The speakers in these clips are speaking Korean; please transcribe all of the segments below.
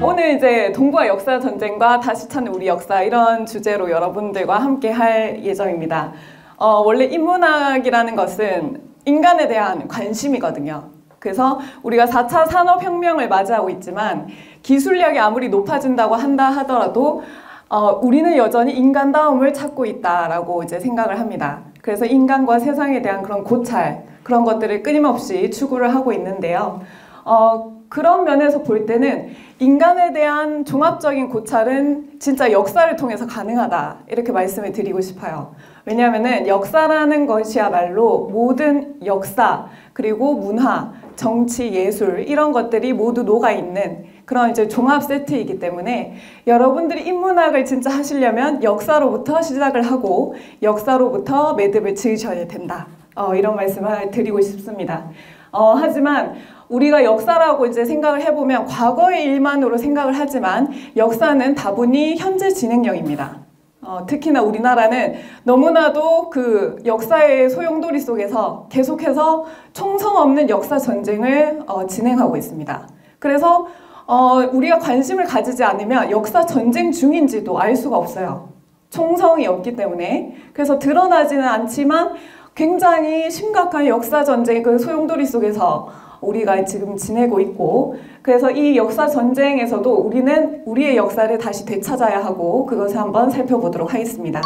오늘 이제 동북아 역사 전쟁과 다시 찾는 우리 역사 이런 주제로 여러분들과 함께 할 예정입니다. 어, 원래 인문학이라는 것은 인간에 대한 관심이거든요. 그래서 우리가 4차 산업혁명을 맞이하고 있지만 기술력이 아무리 높아진다고 한다 하더라도 어, 우리는 여전히 인간다움을 찾고 있다라고 이제 생각을 합니다. 그래서 인간과 세상에 대한 그런 고찰, 그런 것들을 끊임없이 추구를 하고 있는데요. 어, 그런 면에서 볼 때는 인간에 대한 종합적인 고찰은 진짜 역사를 통해서 가능하다. 이렇게 말씀을 드리고 싶어요. 왜냐하면 역사라는 것이야말로 모든 역사, 그리고 문화, 정치, 예술, 이런 것들이 모두 녹아 있는 그런 이제 종합 세트이기 때문에 여러분들이 인문학을 진짜 하시려면 역사로부터 시작을 하고 역사로부터 매듭을 지으셔야 된다. 어, 이런 말씀을 드리고 싶습니다. 어, 하지만 우리가 역사라고 이제 생각을 해보면 과거의 일만으로 생각을 하지만 역사는 다분히 현재 진행형입니다. 어, 특히나 우리나라는 너무나도 그 역사의 소용돌이 속에서 계속해서 총성 없는 역사 전쟁을 어, 진행하고 있습니다. 그래서 어, 우리가 관심을 가지지 않으면 역사 전쟁 중인지도 알 수가 없어요. 총성이 없기 때문에. 그래서 드러나지는 않지만 굉장히 심각한 역사 전쟁 그 소용돌이 속에서 우리가 지금 지내고 있고 그래서 이 역사 전쟁에서도 우리는 우리의 역사를 다시 되찾아야 하고 그것을 한번 살펴보도록 하겠습니다.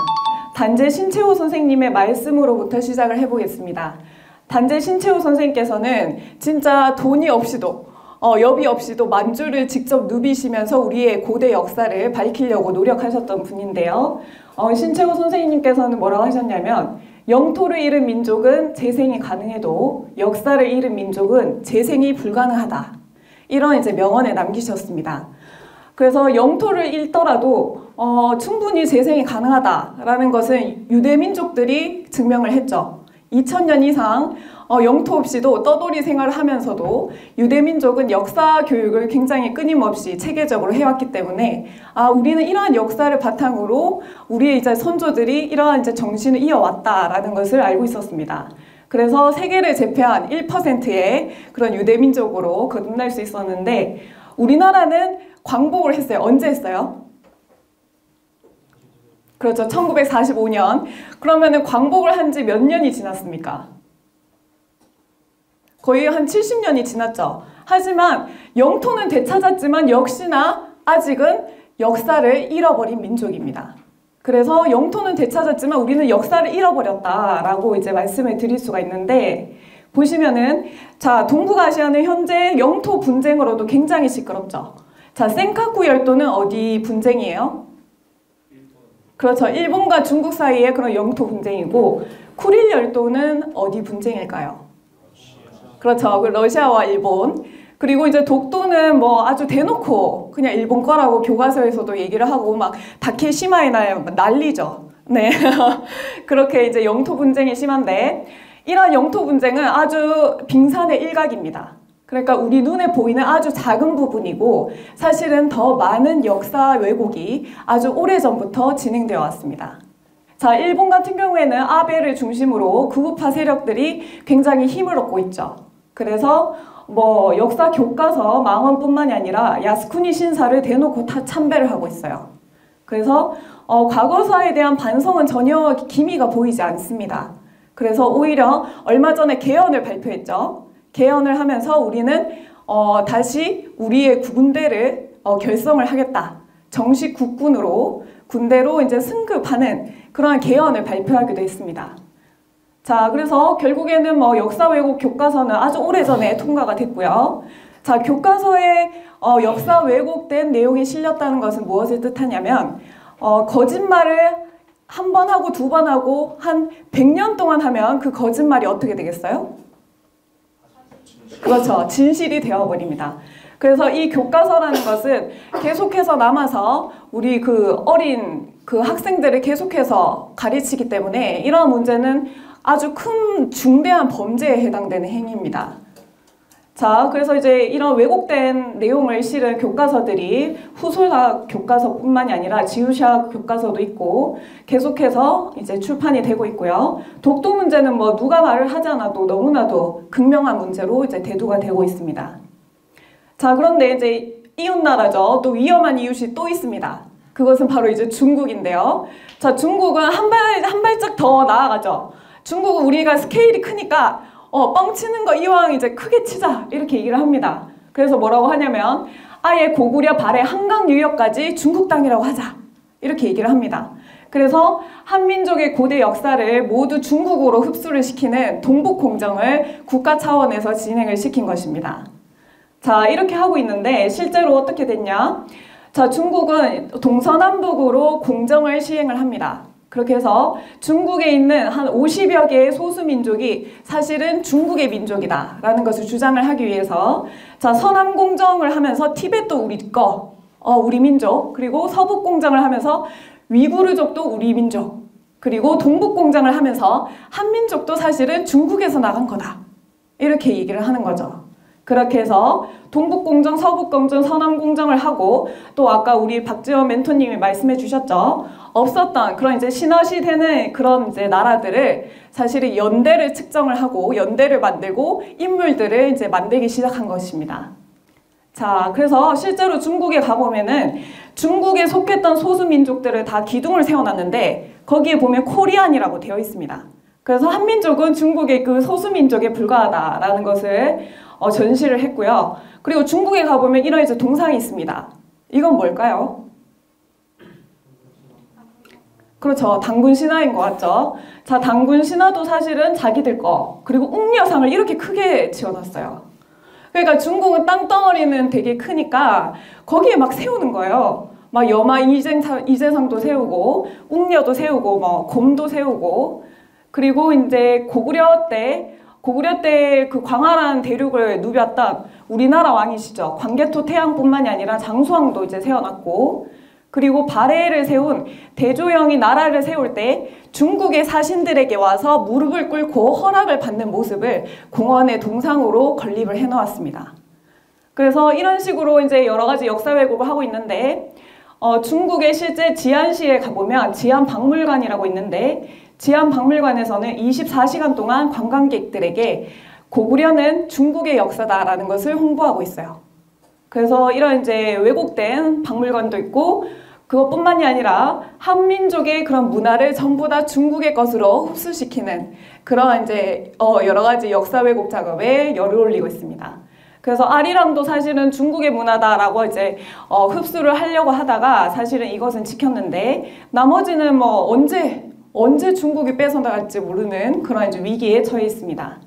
단재 신채호 선생님의 말씀으로부터 시작을 해보겠습니다. 단재 신채호 선생님께서는 진짜 돈이 없이도 어, 여비 없이도 만주를 직접 누비시면서 우리의 고대 역사를 밝히려고 노력하셨던 분인데요. 어, 신채호 선생님께서는 뭐라고 하셨냐면 영토를 잃은 민족은 재생이 가능해도 역사를 잃은 민족은 재생이 불가능하다. 이런 이제 명언을 남기셨습니다. 그래서 영토를 잃더라도 어, 충분히 재생이 가능하다라는 것은 유대 민족들이 증명을 했죠. 2000년 이상 어, 영토 없이도 떠돌이 생활을 하면서도 유대 민족은 역사 교육을 굉장히 끊임없이 체계적으로 해왔기 때문에 아 우리는 이러한 역사를 바탕으로 우리의 이제 선조들이 이러한 이제 정신을 이어왔다라는 것을 알고 있었습니다. 그래서 세계를 제패한 1%의 그런 유대 민족으로 거듭날 수 있었는데 우리나라는 광복을 했어요. 언제 했어요? 그렇죠. 1945년. 그러면은 광복을 한 지 몇 년이 지났습니까? 거의 한 70년이 지났죠. 하지만 영토는 되찾았지만 역시나 아직은 역사를 잃어버린 민족입니다. 그래서 영토는 되찾았지만 우리는 역사를 잃어버렸다라고 이제 말씀을 드릴 수가 있는데 보시면은 자 동북아시아는 현재 영토 분쟁으로도 굉장히 시끄럽죠. 자 센카쿠 열도는 어디 분쟁이에요? 그렇죠. 일본과 중국 사이의 그런 영토 분쟁이고 쿠릴 열도는 어디 분쟁일까요? 그렇죠. 그 러시아와 일본. 그리고 이제 독도는 뭐 아주 대놓고 그냥 일본 거라고 교과서에서도 얘기를 하고 막 다케시마의 날 난리죠. 네. 그렇게 이제 영토 분쟁이 심한데 이런 영토 분쟁은 아주 빙산의 일각입니다. 그러니까 우리 눈에 보이는 아주 작은 부분이고 사실은 더 많은 역사 왜곡이 아주 오래전부터 진행되어 왔습니다. 자, 일본 같은 경우에는 아베를 중심으로 구구파 세력들이 굉장히 힘을 얻고 있죠. 그래서 뭐 역사 교과서 망원뿐만이 아니라 야스쿠니 신사를 대놓고 다 참배를 하고 있어요. 그래서 어, 과거사에 대한 반성은 전혀 기미가 보이지 않습니다. 그래서 오히려 얼마 전에 개헌을 발표했죠. 개헌을 하면서 우리는 어, 다시 우리의 군대를 어, 결성을 하겠다. 정식 국군으로 군대로 이제 승급하는 그러한 개헌을 발표하기도 했습니다. 자, 그래서 결국에는 뭐 역사 왜곡 교과서는 아주 오래전에 통과가 됐고요. 자, 교과서에 어, 역사 왜곡된 내용이 실렸다는 것은 무엇을 뜻하냐면 어, 거짓말을 한 번 하고 두 번 하고 한 100년 동안 하면 그 거짓말이 어떻게 되겠어요? 그렇죠. 진실이 되어버립니다. 그래서 이 교과서라는 것은 계속해서 남아서 우리 그 어린 그 학생들을 계속해서 가르치기 때문에 이런 문제는 아주 큰 중대한 범죄에 해당되는 행위입니다. 자, 그래서 이제 이런 왜곡된 내용을 실은 교과서들이 후소사 교과서뿐만이 아니라 지우샤 교과서도 있고 계속해서 이제 출판이 되고 있고요. 독도 문제는 뭐 누가 말을 하지 않아도 너무나도 극명한 문제로 이제 대두가 되고 있습니다. 자, 그런데 이제 이웃 나라죠. 또 위험한 이웃이 또 있습니다. 그것은 바로 이제 중국인데요. 자, 중국은 한 발, 한 발짝 더 나아가죠. 중국은 우리가 스케일이 크니까 어, 뻥치는 거 이왕 이제 크게 치자 이렇게 얘기를 합니다. 그래서 뭐라고 하냐면 아예 고구려 발해 한강 유역까지 중국 땅이라고 하자 이렇게 얘기를 합니다. 그래서 한민족의 고대 역사를 모두 중국으로 흡수를 시키는 동북 공정을 국가 차원에서 진행을 시킨 것입니다. 자 이렇게 하고 있는데 실제로 어떻게 됐냐? 자 중국은 동서남북으로 공정을 시행을 합니다. 그렇게 해서 중국에 있는 한 50여 개의 소수민족이 사실은 중국의 민족이다라는 것을 주장을 하기 위해서 자 서남 공정을 하면서 티벳도 우리 거, 어, 우리 민족 그리고 서북 공정을 하면서 위구르족도 우리 민족 그리고 동북 공정을 하면서 한민족도 사실은 중국에서 나간 거다 이렇게 얘기를 하는 거죠. 그렇게 해서 동북공정, 서북공정, 서남공정을 하고 또 아까 우리 박지원 멘토님이 말씀해 주셨죠. 없었던 그런 이제 신화시 되는 그런 이제 나라들을 사실은 연대를 측정을 하고 연대를 만들고 인물들을 이제 만들기 시작한 것입니다. 자, 그래서 실제로 중국에 가보면은 중국에 속했던 소수민족들을 다 기둥을 세워놨는데 거기에 보면 코리안이라고 되어 있습니다. 그래서 한민족은 중국의 그 소수민족에 불과하다라는 것을 어, 전시를 했고요. 그리고 중국에 가보면 이런 이제 동상이 있습니다. 이건 뭘까요? 그렇죠. 당군 신화인 것 같죠? 자, 당군 신화도 사실은 자기들 거, 그리고 웅녀상을 이렇게 크게 지어놨어요. 그러니까 중국은 땅덩어리는 되게 크니까 거기에 막 세우는 거예요. 막 여마 이재상, 이재상도 세우고, 웅녀도 세우고, 뭐, 곰도 세우고, 그리고 이제 고구려 때 고구려 때 그 광활한 대륙을 누볐던 우리나라 왕이시죠. 광개토 태양뿐만이 아니라 장수왕도 이제 세워놨고 그리고 발해를 세운 대조영이 나라를 세울 때 중국의 사신들에게 와서 무릎을 꿇고 허락을 받는 모습을 공원의 동상으로 건립을 해놓았습니다. 그래서 이런 식으로 이제 여러 가지 역사 왜곡을 하고 있는데 어, 중국의 실제 지안시에 가보면 지안 박물관이라고 있는데 지안박물관에서는 24시간 동안 관광객들에게 고구려는 중국의 역사다라는 것을 홍보하고 있어요. 그래서 이런 이제 왜곡된 박물관도 있고 그것뿐만이 아니라 한민족의 그런 문화를 전부 다 중국의 것으로 흡수시키는 그런 이제 어 여러 가지 역사 왜곡 작업에 열을 올리고 있습니다. 그래서 아리랑도 사실은 중국의 문화다라고 이제 어 흡수를 하려고 하다가 사실은 이것은 지켰는데 나머지는 뭐 언제 언제 중국이 뺏어나갈지 모르는 그런 이제 위기에 처해 있습니다.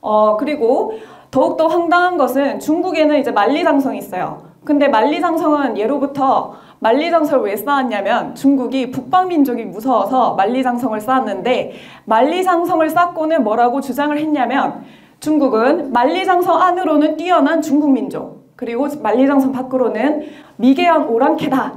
어, 그리고 더욱더 황당한 것은 중국에는 이제 만리장성이 있어요. 근데 만리장성은 예로부터 만리장성을 왜 쌓았냐면 중국이 북방민족이 무서워서 만리장성을 쌓았는데 만리장성을 쌓고는 뭐라고 주장을 했냐면 중국은 만리장성 안으로는 뛰어난 중국 민족 그리고 만리장성 밖으로는 미개한 오랑캐다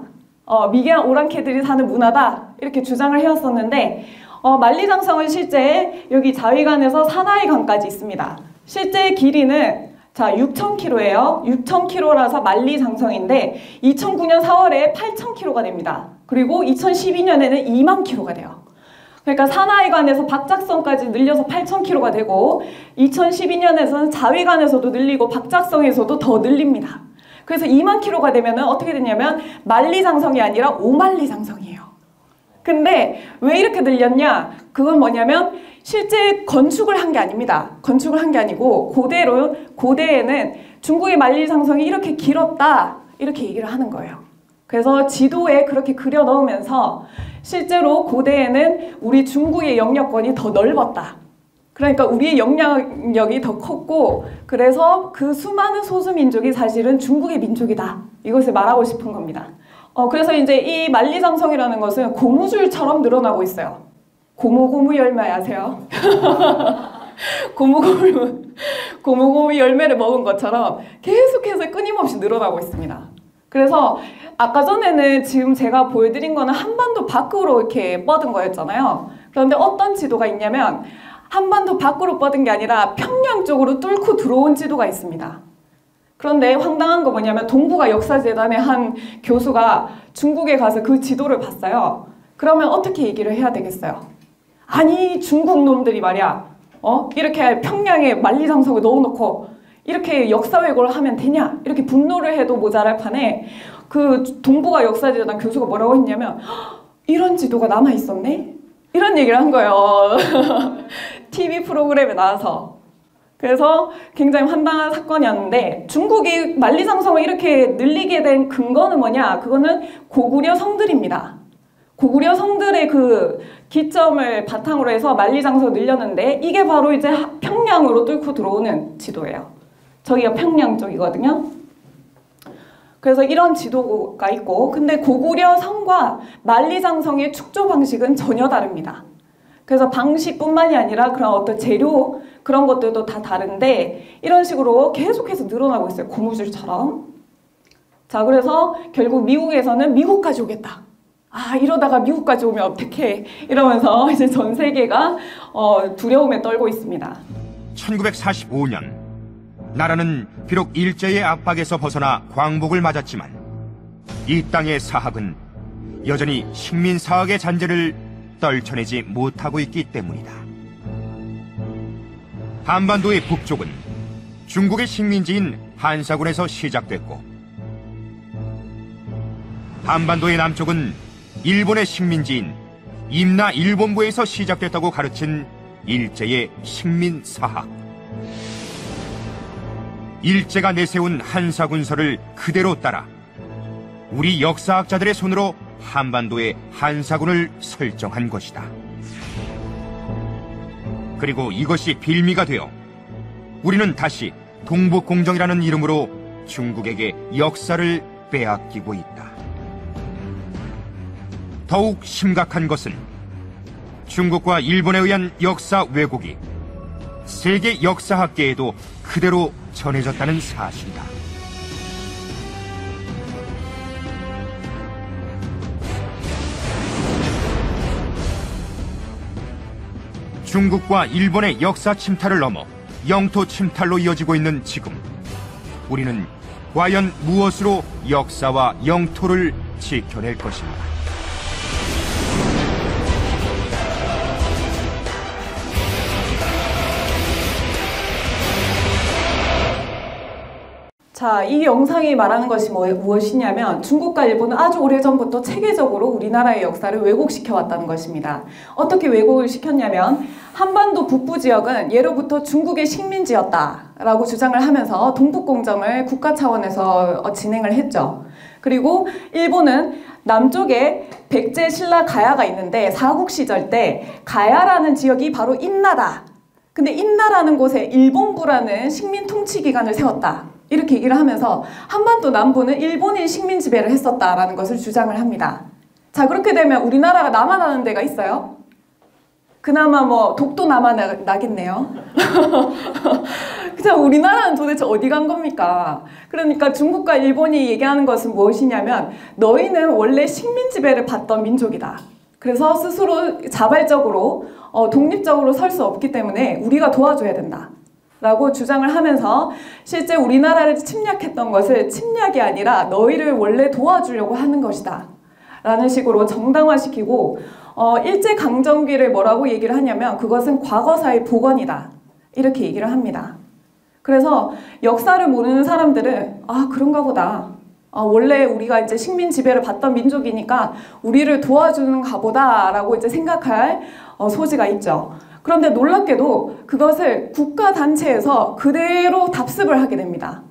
어, 미개한 오랑캐들이 사는 문화다 이렇게 주장을 해왔었는데 어, 만리장성은 실제 여기 자위관에서 사나이강까지 있습니다. 실제 길이는 자 6,000km예요. 6,000km라서 만리장성인데 2009년 4월에 8,000km가 됩니다. 그리고 2012년에는 2만 km가 돼요. 그러니까 사나이관에서 박작성까지 늘려서 8,000km가 되고 2012년에서는 자위관에서도 늘리고 박작성에서도 더 늘립니다. 그래서 2만 킬로가 되면 어떻게 되냐면 만리장성이 아니라 오만리장성이에요. 근데 왜 이렇게 들렸냐? 그건 뭐냐면 실제 건축을 한 게 아닙니다. 건축을 한 게 아니고 고대로 고대에는 중국의 만리장성이 이렇게 길었다 이렇게 얘기를 하는 거예요. 그래서 지도에 그렇게 그려 넣으면서 실제로 고대에는 우리 중국의 영역권이 더 넓었다. 그러니까 우리의 영향력이 더 컸고 그래서 그 수많은 소수 민족이 사실은 중국의 민족이다. 이것을 말하고 싶은 겁니다. 어, 그래서 이제 이 만리장성이라는 것은 고무줄처럼 늘어나고 있어요. 고무고무 열매 아세요? 고무고무, 고무고무 열매를 먹은 것처럼 계속해서 끊임없이 늘어나고 있습니다. 그래서 아까 전에는 지금 제가 보여드린 거는 한반도 밖으로 이렇게 뻗은 거였잖아요. 그런데 어떤 지도가 있냐면 한반도 밖으로 뻗은 게 아니라 평양 쪽으로 뚫고 들어온 지도가 있습니다. 그런데 황당한 거 뭐냐면 동북아 역사재단의 한 교수가 중국에 가서 그 지도를 봤어요. 그러면 어떻게 얘기를 해야 되겠어요? 아니 중국 놈들이 말이야 어 이렇게 평양에 만리장성을 넣어놓고 이렇게 역사 왜곡을 하면 되냐 이렇게 분노를 해도 모자랄 판에 그 동북아 역사재단 교수가 뭐라고 했냐면 이런 지도가 남아 있었네 이런 얘기를 한 거예요. TV 프로그램에 나와서. 그래서 굉장히 환당한 사건이었는데 중국이 만리장성을 이렇게 늘리게 된 근거는 뭐냐? 그거는 고구려 성들입니다. 고구려 성들의 그 기점을 바탕으로 해서 만리장성을 늘렸는데 이게 바로 이제 평양으로 뚫고 들어오는 지도예요. 저기가 평양 쪽이거든요. 그래서 이런 지도가 있고 근데 고구려 성과 만리장성의 축조 방식은 전혀 다릅니다. 그래서 방식뿐만이 아니라 그런 어떤 재료 그런 것들도 다 다른데 이런 식으로 계속해서 늘어나고 있어요. 고무줄처럼. 자 그래서 결국 미국에서는 미국까지 오겠다. 아 이러다가 미국까지 오면 어떡해 이러면서 이제 전 세계가 어, 두려움에 떨고 있습니다. 1945년 나라는 비록 일제의 압박에서 벗어나 광복을 맞았지만 이 땅의 사학은 여전히 식민 사학의 잔재를 떨쳐내지 못하고 있기 때문이다. 한반도의 북쪽은 중국의 식민지인 한사군에서 시작됐고 한반도의 남쪽은 일본의 식민지인 임나 일본부에서 시작됐다고 가르친 일제의 식민 사학. 일제가 내세운 한사군서를 그대로 따라 우리 역사학자들의 손으로 한반도의 한사군을 설정한 것이다. 그리고 이것이 빌미가 되어 우리는 다시 동북공정이라는 이름으로 중국에게 역사를 빼앗기고 있다. 더욱 심각한 것은 중국과 일본에 의한 역사 왜곡이 세계 역사학계에도 그대로 전해졌다는 사실이다. 중국과 일본의 역사 침탈을 넘어 영토 침탈로 이어지고 있는 지금 우리는 과연 무엇으로 역사와 영토를 지켜낼 것인가? 자, 이 영상이 말하는 것이 뭐, 무엇이냐면 중국과 일본은 아주 오래전부터 체계적으로 우리나라의 역사를 왜곡시켜 왔다는 것입니다. 어떻게 왜곡을 시켰냐면 한반도 북부 지역은 예로부터 중국의 식민지였다라고 주장을 하면서 동북공정을 국가 차원에서 어, 진행을 했죠. 그리고 일본은 남쪽에 백제 신라 가야가 있는데 사국 시절 때 가야라는 지역이 바로 인나다. 근데 인나라는 곳에 일본부라는 식민 통치 기관을 세웠다. 이렇게 얘기를 하면서 한반도 남부는 일본인 식민 지배를 했었다라는 것을 주장을 합니다. 자 그렇게 되면 우리나라가 남아나는 데가 있어요? 그나마 뭐 독도 남아나겠네요. 그죠? 우리나라는 도대체 어디 간 겁니까? 그러니까 중국과 일본이 얘기하는 것은 무엇이냐면 너희는 원래 식민 지배를 받던 민족이다. 그래서 스스로 자발적으로 어, 독립적으로 설 수 없기 때문에 우리가 도와줘야 된다. 라고 주장을 하면서 실제 우리나라를 침략했던 것을 침략이 아니라 너희를 원래 도와주려고 하는 것이다. 라는 식으로 정당화시키고 어, 일제강점기를 뭐라고 얘기를 하냐면 그것은 과거사의 복원이다. 이렇게 얘기를 합니다. 그래서 역사를 모르는 사람들은 아 그런가 보다. 어, 원래 우리가 이제 식민 지배를 받던 민족이니까 우리를 도와주는가 보다라고 이제 생각할 어, 소지가 있죠. 그런데 놀랍게도 그것을 국가 단체에서 그대로 답습을 하게 됩니다.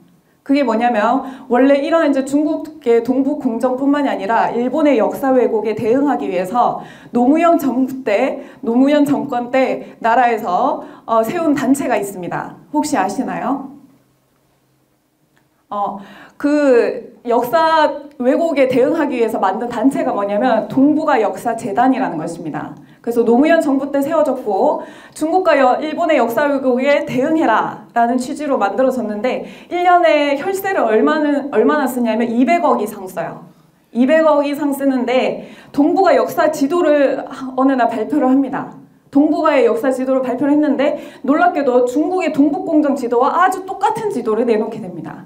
그게 뭐냐면 원래 이런 이제 중국의 동북 공정뿐만이 아니라 일본의 역사 왜곡에 대응하기 위해서 노무현 정부 때 노무현 정권 때 나라에서 어, 세운 단체가 있습니다. 혹시 아시나요? 어, 그 역사 왜곡에 대응하기 위해서 만든 단체가 뭐냐면 동북아 역사 재단이라는 것입니다. 그래서 노무현 정부 때 세워졌고 중국과 일본의 역사 왜곡에 대응해라 라는 취지로 만들어졌는데 1년에 혈세를 얼마나, 얼마나 쓰냐면 200억 이상 써요. 200억 이상 쓰는데 동북아 역사 지도를 어느 날 발표를 합니다. 동북아의 역사 지도를 발표를 했는데 놀랍게도 중국의 동북공정 지도와 아주 똑같은 지도를 내놓게 됩니다.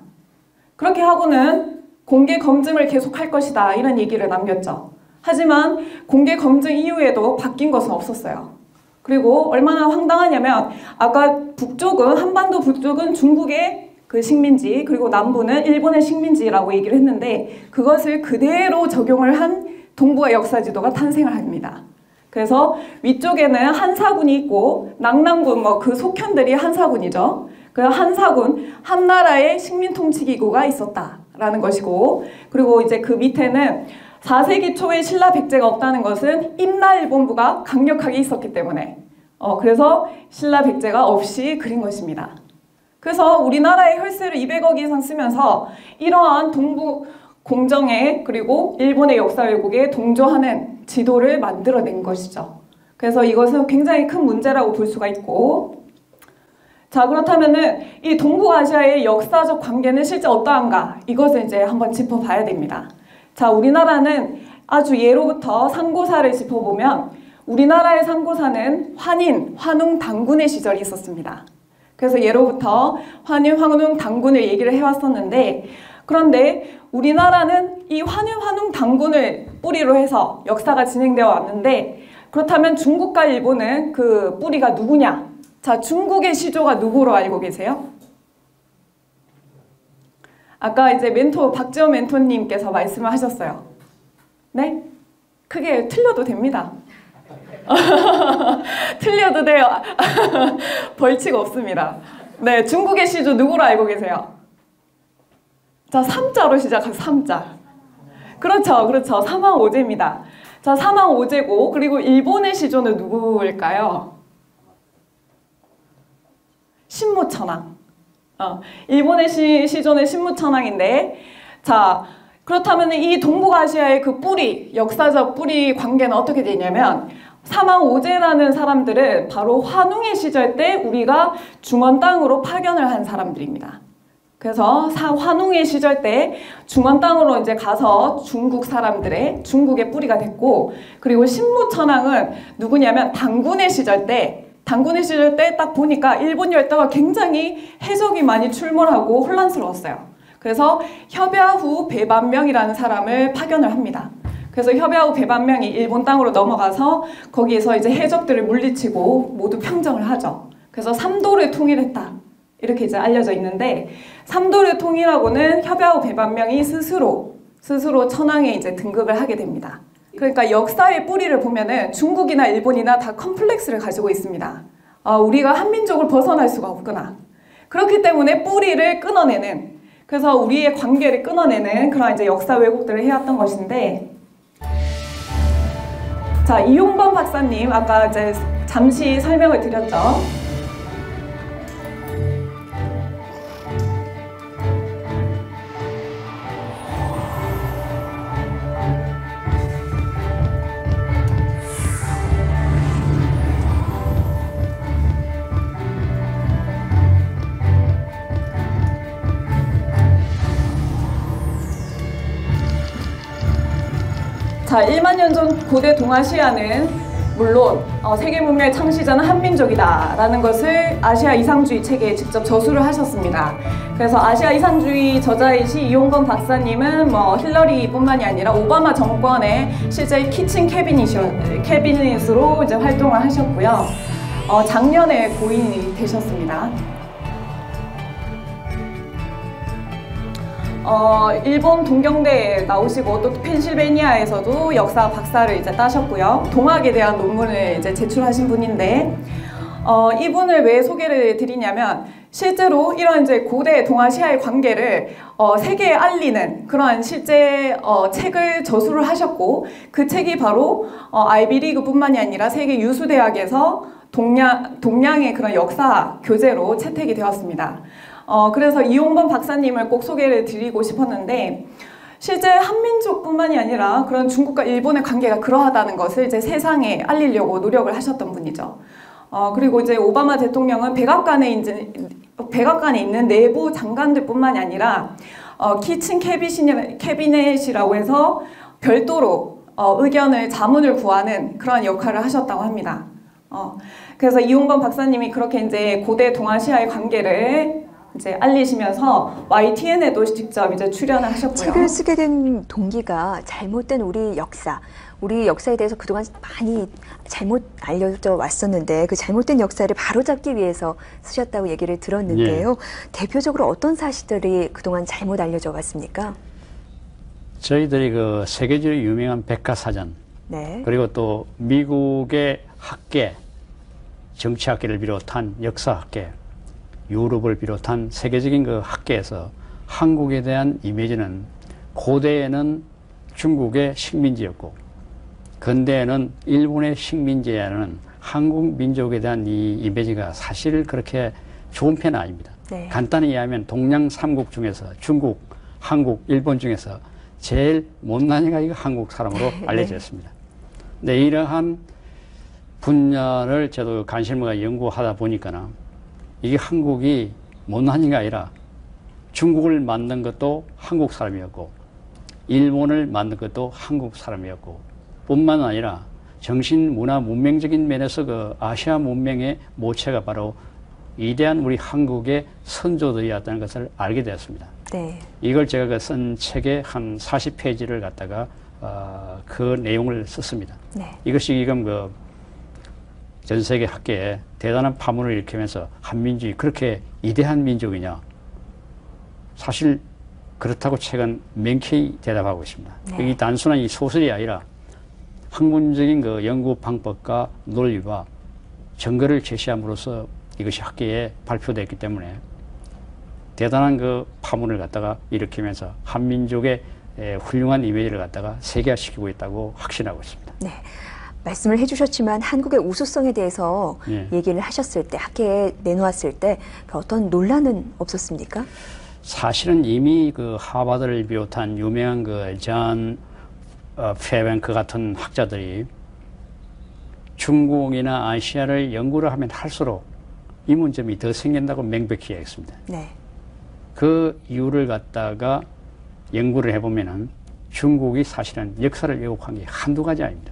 그렇게 하고는 공개 검증을 계속할 것이다 이런 얘기를 남겼죠. 하지만 공개 검증 이후에도 바뀐 것은 없었어요. 그리고 얼마나 황당하냐면 아까 북쪽은 한반도 북쪽은 중국의 그 식민지 그리고 남부는 일본의 식민지라고 얘기를 했는데 그것을 그대로 적용을 한 동부의 역사 지도가 탄생을 합니다. 그래서 위쪽에는 한사군이 있고 낙남군 뭐 그 속현들이 한사군이죠. 그 한사군 한나라의 식민통치기구가 있었다라는 것이고 그리고 이제 그 밑에는 4세기 초에 신라 백제가 없다는 것은 임나일본부가 강력하게 있었기 때문에 어 그래서 신라 백제가 없이 그린 것입니다. 그래서 우리나라의 혈세를 200억 이상 쓰면서 이러한 동북 공정에 그리고 일본의 역사 왜곡에 동조하는 지도를 만들어낸 것이죠. 그래서 이것은 굉장히 큰 문제라고 볼 수가 있고 자 그렇다면은 이 동북아시아의 역사적 관계는 실제 어떠한가 이것을 이제 한번 짚어봐야 됩니다. 자 우리나라는 아주 예로부터 상고사를 짚어보면 우리나라의 상고사는 환인, 환웅, 당군의 시절이 있었습니다. 그래서 예로부터 환인, 환웅, 당군을 얘기를 해왔었는데 그런데 우리나라는 이 환인, 환웅, 당군을 뿌리로 해서 역사가 진행되어 왔는데 그렇다면 중국과 일본은 그 뿌리가 누구냐? 자, 중국의 시조가 누구로 알고 계세요? 아까 이제 멘토 박지원 멘토님께서 말씀을 하셨어요. 네? 크게 틀려도 됩니다. 틀려도 돼요. 벌칙 없습니다. 네, 중국의 시조 누구로 알고 계세요? 자, 3자로 시작해서 3자. 그렇죠, 그렇죠. 사망 오제입니다. 자, 사망 오제고, 그리고 일본의 시조는 누구일까요? 신무천왕. 어, 일본의 시, 시조는 신무천왕인데, 자, 그렇다면 이 동북아시아의 그 뿌리, 역사적 뿌리 관계는 어떻게 되냐면, 사망 오제라는 사람들은 바로 환웅의 시절 때 우리가 중원 땅으로 파견을 한 사람들입니다. 그래서 사, 환웅의 시절 때 중원 땅으로 이제 가서 중국 사람들의 중국의 뿌리가 됐고 그리고 신무천왕은 누구냐면 당군의 시절 때 당군의 시절 때 딱 보니까 일본 열도가 굉장히 해적이 많이 출몰하고 혼란스러웠어요. 그래서 협야후 배반명이라는 사람을 파견을 합니다. 그래서 협야후 배반명이 일본 땅으로 넘어가서 거기에서 이제 해적들을 물리치고 모두 평정을 하죠. 그래서 삼도를 통일했다. 이렇게 이제 알려져 있는데 삼도를 통일하고는 협야후 배반명이 스스로 스스로 천황에 이제 등극을 하게 됩니다. 그러니까 역사의 뿌리를 보면은 중국이나 일본이나 다 컴플렉스를 가지고 있습니다. 아, 우리가 한민족을 벗어날 수가 없구나. 그렇기 때문에 뿌리를 끊어내는 그래서 우리의 관계를 끊어내는 그런 이제 역사 왜곡들을 해왔던 것인데 자, 이용범 박사님 아까 이제 잠시 설명을 드렸죠. 자, 1만 년 전 고대 동아시아는 물론 어, 세계 문명의 창시자는 한민족이다라는 것을 아시아 이상주의 책에 직접 저술을 하셨습니다. 그래서 아시아 이상주의 저자이신 이용건 박사님은 뭐 힐러리뿐만이 아니라 오바마 정권의 실제 키친 캐비닛이, 캐비닛으로 이제 활동을 하셨고요. 어, 작년에 고인이 되셨습니다. 어, 일본 동경대에 나오시고 또 펜실베니아에서도 역사 박사를 이제 따셨고요. 동학에 대한 논문을 이제 제출하신 분인데 어, 이분을 왜 소개를 드리냐면 실제로 이런 이제 고대 동아시아의 관계를 어, 세계에 알리는 그런 실제 어, 책을 저술을 하셨고 그 책이 바로 어, 아이비리그뿐만이 아니라 세계 유수 대학에서 동양 동양의 그런 역사 교재로 채택이 되었습니다. 어, 그래서 이홍범 박사님을 꼭 소개를 드리고 싶었는데 실제 한민족뿐만이 아니라 그런 중국과 일본의 관계가 그러하다는 것을 이제 세상에 알리려고 노력을 하셨던 분이죠. 어, 그리고 이제 오바마 대통령은 백악관에 이제 백악관에 있는 내부 장관들뿐만이 아니라 어, kitchen cabinet, cabinet이라고 해서 별도로 어, 의견을 자문을 구하는 그런 역할을 하셨다고 합니다. 어, 그래서 이용건 박사님이 그렇게 이제 고대 동아시아의 관계를 이제 알리시면서 YTN에도 직접 이제 출연을 하셨고요. 책을 쓰게 된 동기가 잘못된 우리 역사, 우리 역사에 대해서 그동안 많이 잘못 알려져 왔었는데 그 잘못된 역사를 바로잡기 위해서 쓰셨다고 얘기를 들었는데요. 예. 대표적으로 어떤 사실들이 그동안 잘못 알려져 왔습니까? 저희들이 그 세계적으로 유명한 백과사전 네. 그리고 또 미국의 학계 정치학계를 비롯한 역사학계 유럽을 비롯한 세계적인 그 학계에서 한국에 대한 이미지는 고대에는 중국의 식민지였고 근대에는 일본의 식민지라는 한국 민족에 대한 이 이미지가 사실 그렇게 좋은 편은 아닙니다. 네. 간단히 이해하면 동양 삼국 중에서 중국, 한국, 일본 중에서 제일 못난 이가 이거 한국 사람으로 네. 알려져 있습니다. 근데 이러한 분야를 저도 관심을 연구하다 보니까는 이게 한국이 못난 이가 아니라 중국을 만든 것도 한국 사람이었고 일본을 만든 것도 한국 사람이었고 뿐만 아니라 정신 문화 문명적인 면에서 그 아시아 문명의 모체가 바로 위대한 우리 한국의 선조들이었다는 것을 알게 되었습니다. 네. 이걸 제가 그쓴 책에 한 40페이지를 갖다가 어, 그 내용을 썼습니다. 네. 이것이 지금 그 전 세계 학계에 대단한 파문을 일으키면서 한민족이 그렇게 위대한 민족이냐? 사실 그렇다고 책은 명쾌히 대답하고 있습니다. 네. 이 단순한 이 소설이 아니라 학문적인 그 연구 방법과 논리와 증거를 제시함으로써 이것이 학계에 발표됐기 때문에 대단한 그 파문을 갖다가 일으키면서 한민족의 에, 훌륭한 이미지를 갖다가 세계화시키고 있다고 확신하고 있습니다. 네. 말씀을 해주셨지만 한국의 우수성에 대해서 예. 얘기를 하셨을 때 학계에 내놓았을 때 그 어떤 논란은 없었습니까? 사실은 이미 그 하버드를 비롯한 유명한 그전 어, 페벤크 같은 학자들이 중국이나 아시아를 연구를 하면 할수록 이 문제점이 더 생긴다고 명백히 했습니다. 네. 그 이유를 갖다가 연구를 해보면은 중국이 사실은 역사를 왜곡한 게 한두 가지 아닙니다.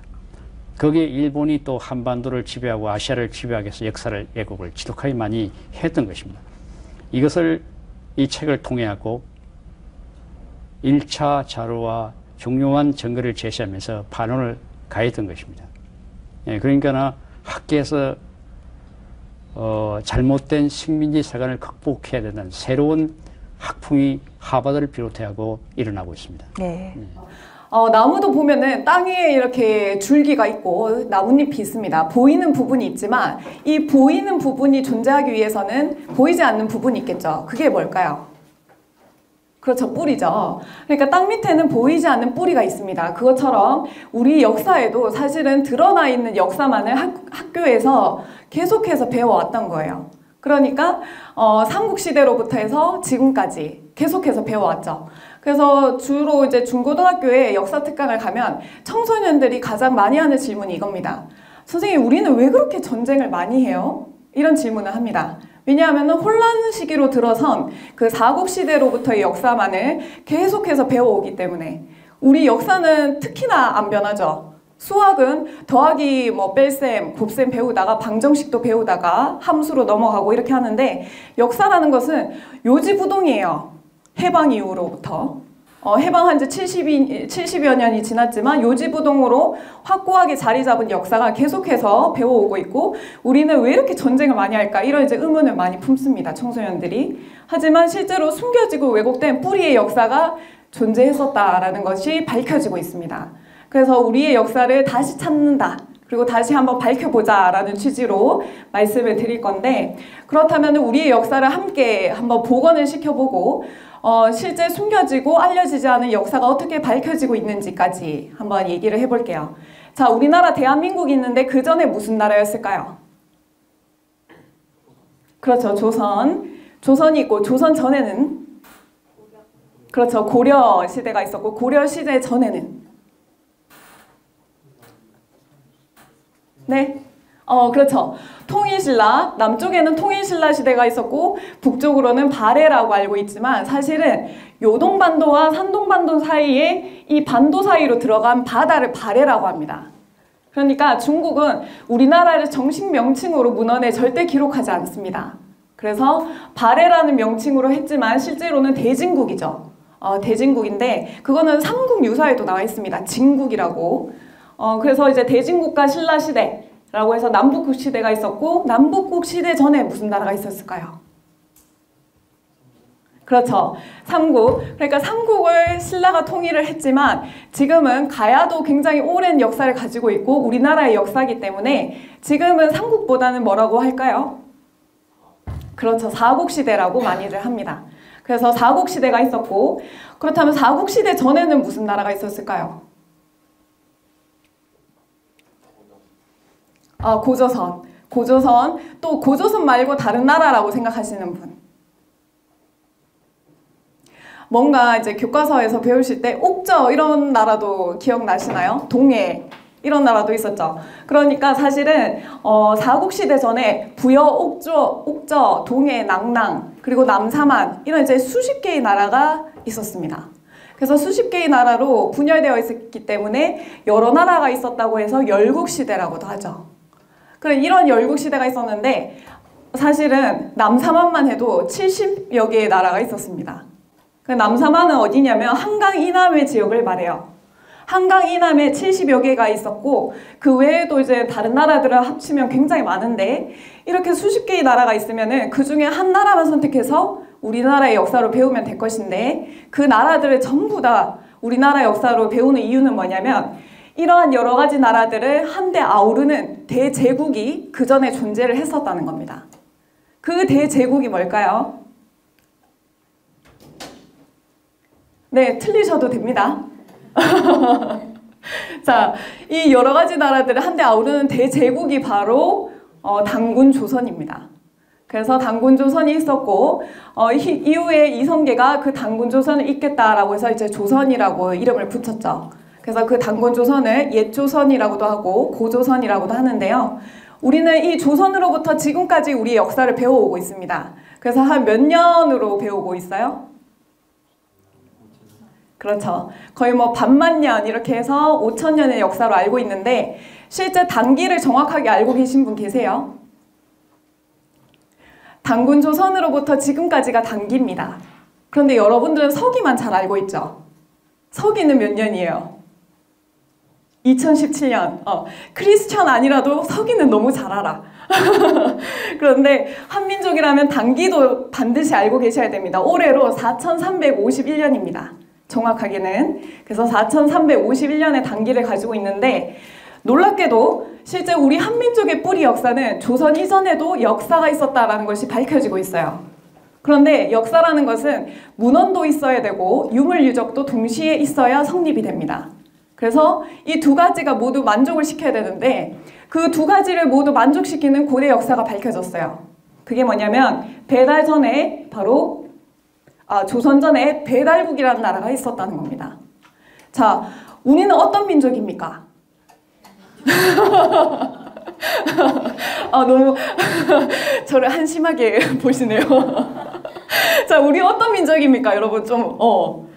거기에 일본이 또 한반도를 지배하고 아시아를 지배하기 위해서 역사를 왜곡을 지독하게 많이 했던 것입니다. 이것을 이 책을 통해 갖고 1차 자료와 중요한 증거를 제시하면서 반론을 가했던 것입니다. 예, 그러니까 학계에서 어, 잘못된 식민지 사관을 극복해야 되는 새로운 학풍이 하버드를 비롯해 하고 일어나고 있습니다. 네. 어, 나무도 보면은 땅 위에 이렇게 줄기가 있고 나뭇잎이 있습니다. 보이는 부분이 있지만 이 보이는 부분이 존재하기 위해서는 보이지 않는 부분이 있겠죠. 그게 뭘까요? 그렇죠. 뿌리죠. 그러니까 땅 밑에는 보이지 않는 뿌리가 있습니다. 그것처럼 우리 역사에도 사실은 드러나 있는 역사만을 학, 학교에서 계속해서 배워왔던 거예요. 그러니까 어, 삼국시대로부터 해서 지금까지 계속해서 배워왔죠. 그래서 주로 이제 중고등학교에 역사 특강을 가면 청소년들이 가장 많이 하는 질문이 이겁니다. 선생님, 우리는 왜 그렇게 전쟁을 많이 해요? 이런 질문을 합니다. 왜냐하면 혼란 시기로 들어선 그 사국 시대로부터의 역사만을 계속해서 배워오기 때문에 우리 역사는 특히나 안 변하죠. 수학은 더하기 뭐 뺄셈, 곱셈 배우다가 방정식도 배우다가 함수로 넘어가고 이렇게 하는데 역사라는 것은 요지부동이에요. 해방 이후로부터. 어, 해방한 지 70이, 70여 년이 지났지만 요지부동으로 확고하게 자리 잡은 역사가 계속해서 배워오고 있고 우리는 왜 이렇게 전쟁을 많이 할까 이런 이제 의문을 많이 품습니다 청소년들이. 하지만 실제로 숨겨지고 왜곡된 뿌리의 역사가 존재했었다라는 것이 밝혀지고 있습니다. 그래서 우리의 역사를 다시 찾는다 그리고 다시 한번 밝혀보자라는 취지로 말씀을 드릴 건데 그렇다면 우리의 역사를 함께 한번 복원을 시켜보고 어, 실제 숨겨지고 알려지지 않은 역사가 어떻게 밝혀지고 있는지까지 한번 얘기를 해볼게요. 자, 우리나라 대한민국이 있는데 그 전에 무슨 나라였을까요? 그렇죠, 조선. 조선이 있고 조선 전에는 그렇죠, 고려 시대가 있었고 고려 시대 전에는 네. 어, 그렇죠. 통일신라, 남쪽에는 통일신라 시대가 있었고, 북쪽으로는 발해라고 알고 있지만, 사실은 요동반도와 산동반도 사이에 이 반도 사이로 들어간 바다를 발해라고 합니다. 그러니까 중국은 우리나라를 정식 명칭으로 문헌에 절대 기록하지 않습니다. 그래서 발해라는 명칭으로 했지만 실제로는 대진국이죠. 어, 대진국인데 그거는 삼국 유사에도 나와 있습니다. 진국이라고. 어, 그래서 이제 대진국과 신라 시대라고 해서 남북국 시대가 있었고 남북국 시대 전에 무슨 나라가 있었을까요? 그렇죠. 삼국. 그러니까 삼국을 신라가 통일을 했지만 지금은 가야도 굉장히 오랜 역사를 가지고 있고 우리나라의 역사이기 때문에 지금은 삼국보다는 뭐라고 할까요? 그렇죠. 사국 시대라고 많이들 합니다. 그래서 사국 시대가 있었고 그렇다면 사국 시대 전에는 무슨 나라가 있었을까요? 아, 고조선. 고조선. 또 고조선 말고 다른 나라라고 생각하시는 분. 뭔가 이제 교과서에서 배우실 때 옥저 이런 나라도 기억나시나요? 동해 이런 나라도 있었죠. 그러니까 사실은 어, 사국시대 전에 부여, 옥조, 옥저, 동해, 낭랑 그리고 남사만 이런 이제 수십 개의 나라가 있었습니다. 그래서 수십 개의 나라로 분열되어 있었기 때문에 여러 나라가 있었다고 해서 열국시대라고도 하죠. 그래 이런 열국 시대가 있었는데 사실은 남사만만 해도 70여 개의 나라가 있었습니다. 그 남사만은 어디냐면 한강 이남의 지역을 말해요. 한강 이남에 70여 개가 있었고 그 외에도 이제 다른 나라들을 합치면 굉장히 많은데 이렇게 수십 개의 나라가 있으면은 그 중에 한 나라만 선택해서 우리나라의 역사로 배우면 될 것인데 그 나라들을 전부 다 우리나라 역사로 배우는 이유는 뭐냐면 이러한 여러 가지 나라들을 한데 아우르는 대제국이 그 전에 존재를 했었다는 겁니다. 그 대제국이 뭘까요? 네, 틀리셔도 됩니다. 자, 이 여러 가지 나라들을 한데 아우르는 대제국이 바로 어, 당군 조선입니다. 그래서 당군 조선이 있었고 어, 이, 이후에 이성계가 그 당군 조선을 잇겠다라고 해서 이제 조선이라고 이름을 붙였죠. 그래서 그 당군 조선을 옛 조선이라고도 하고 고조선이라고도 하는데요. 우리는 이 조선으로부터 지금까지 우리 역사를 배워오고 있습니다. 그래서 한 몇 년으로 배우고 있어요? 그렇죠. 거의 뭐 반만 년 이렇게 해서 5천 년의 역사로 알고 있는데 실제 단기를 정확하게 알고 계신 분 계세요? 당군 조선으로부터 지금까지가 단기입니다. 그런데 여러분들은 서기만 잘 알고 있죠? 서기는 몇 년이에요? 2017년. 어, 크리스천 아니라도 서기는 너무 잘 알아. 그런데 한민족이라면 단기도 반드시 알고 계셔야 됩니다. 올해로 4351년입니다. 정확하게는. 그래서 4351년의 단기를 가지고 있는데 놀랍게도 실제 우리 한민족의 뿌리 역사는 조선 이전에도 역사가 있었다라는 것이 밝혀지고 있어요. 그런데 역사라는 것은 문헌도 있어야 되고 유물유적도 동시에 있어야 성립이 됩니다. 그래서 이 두 가지가 모두 만족을 시켜야 되는데 그 두 가지를 모두 만족시키는 고대 역사가 밝혀졌어요. 그게 뭐냐면 배달 전에 바로 아, 조선 전에 배달국이라는 나라가 있었다는 겁니다. 자, 우리는 어떤 민족입니까? 아, 너무 저를 한심하게 보시네요. 자, 우리 어떤 민족입니까? 여러분 좀 어.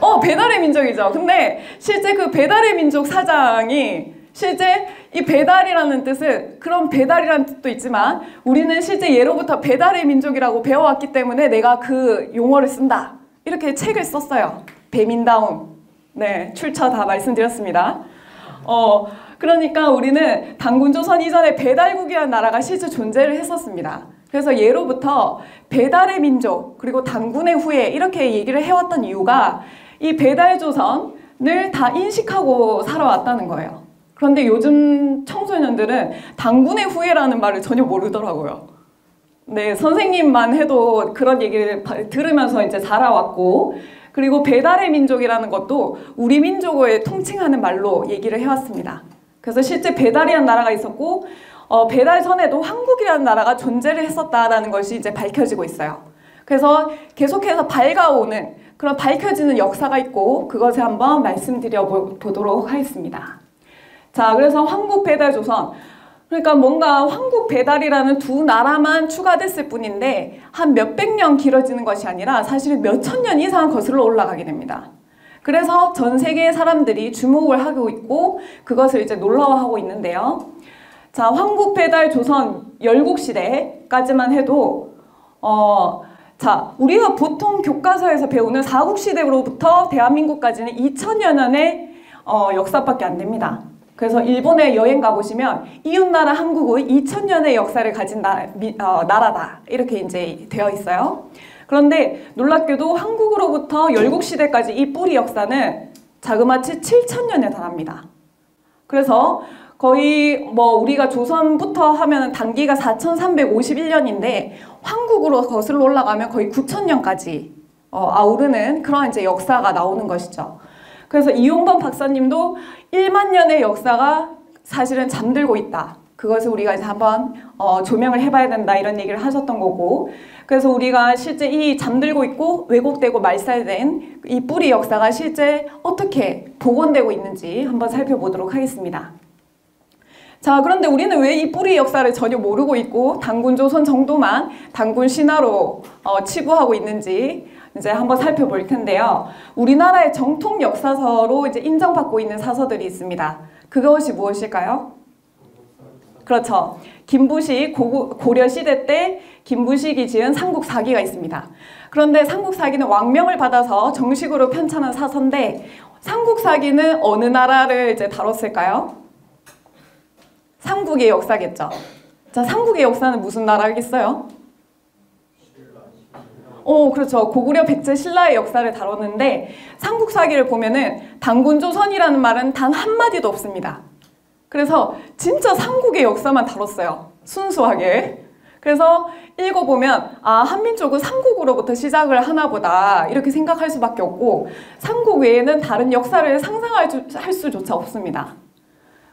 어, 배달의 민족이죠. 근데 실제 그 배달의 민족 사장이 실제 이 배달이라는 뜻은 그런 배달이라는 뜻도 있지만 우리는 실제 예로부터 배달의 민족이라고 배워왔기 때문에 내가 그 용어를 쓴다. 이렇게 책을 썼어요. 배민다운. 네, 출처 다 말씀드렸습니다. 어, 그러니까 우리는 당군조선 이전에 배달국이라는 나라가 실제 존재를 했었습니다. 그래서 예로부터 배달의 민족 그리고 당군의 후예 이렇게 얘기를 해왔던 이유가 이 배달 조선을 다 인식하고 살아왔다는 거예요. 그런데 요즘 청소년들은 당군의 후예라는 말을 전혀 모르더라고요. 네, 선생님만 해도 그런 얘기를 들으면서 이제 자라왔고, 그리고 배달의 민족이라는 것도 우리 민족을 통칭하는 말로 얘기를 해왔습니다. 그래서 실제 배달이라는 나라가 있었고, 어, 배달 전에도 한국이라는 나라가 존재를 했었다라는 것이 이제 밝혀지고 있어요. 그래서 계속해서 밝아오는 그런 밝혀지는 역사가 있고, 그것을 한번 말씀드려 보도록 하겠습니다. 자, 그래서 황국 배달 조선. 그러니까 뭔가 황국 배달이라는 두 나라만 추가됐을 뿐인데 한 몇백 년 길어지는 것이 아니라 사실은 몇천 년 이상 거슬러 올라가게 됩니다. 그래서 전 세계 사람들이 주목을 하고 있고 그것을 이제 놀라워하고 있는데요. 자, 황국 배달 조선 열국 시대까지만 해도 어, 자, 우리가 보통 교과서에서 배우는 사국 시대로부터 대한민국까지는 2000여 년의 어, 역사밖에 안 됩니다. 그래서 일본에 여행 가보시면 이웃나라 한국은 2000년의 역사를 가진 나, 미, 어, 나라다 이렇게 이제 되어 있어요. 그런데 놀랍게도 한국으로부터 열국시대까지 이 뿌리 역사는 자그마치 7천년에 달합니다. 그래서 거의 뭐 우리가 조선부터 하면 단기가 4,351년인데 한국으로 거슬러 올라가면 거의 9,000년까지 어, 아우르는 그런 이제 역사가 나오는 것이죠. 그래서 이용범 박사님도 1만 년의 역사가 사실은 잠들고 있다. 그것을 우리가 이제 한번 어, 조명을 해봐야 된다 이런 얘기를 하셨던 거고 그래서 우리가 실제 이 잠들고 있고 왜곡되고 말살된 이 뿌리 역사가 실제 어떻게 복원되고 있는지 한번 살펴보도록 하겠습니다. 자 그런데 우리는 왜 이 뿌리 역사를 전혀 모르고 있고 단군 조선 정도만 단군 신화로 어, 치부하고 있는지 이제 한번 살펴볼 텐데요. 우리나라의 정통 역사서로 이제 인정받고 있는 사서들이 있습니다. 그것이 무엇일까요? 그렇죠. 김부식 고, 고려 시대 때 김부식이 지은 삼국사기가 있습니다. 그런데 삼국사기는 왕명을 받아서 정식으로 편찬한 사서인데 삼국사기는 어느 나라를 이제 다뤘을까요? 삼국의 역사겠죠. 자, 삼국의 역사는 무슨 나라겠어요? 어, 그렇죠. 고구려 백제 신라의 역사를 다뤘는데 삼국사기를 보면은 당군 조선이라는 말은 단 한마디도 없습니다. 그래서 진짜 삼국의 역사만 다뤘어요. 순수하게. 그래서 읽어보면 아 한민족은 삼국으로부터 시작을 하나 보다 이렇게 생각할 수밖에 없고 삼국 외에는 다른 역사를 상상할 수조차 없습니다.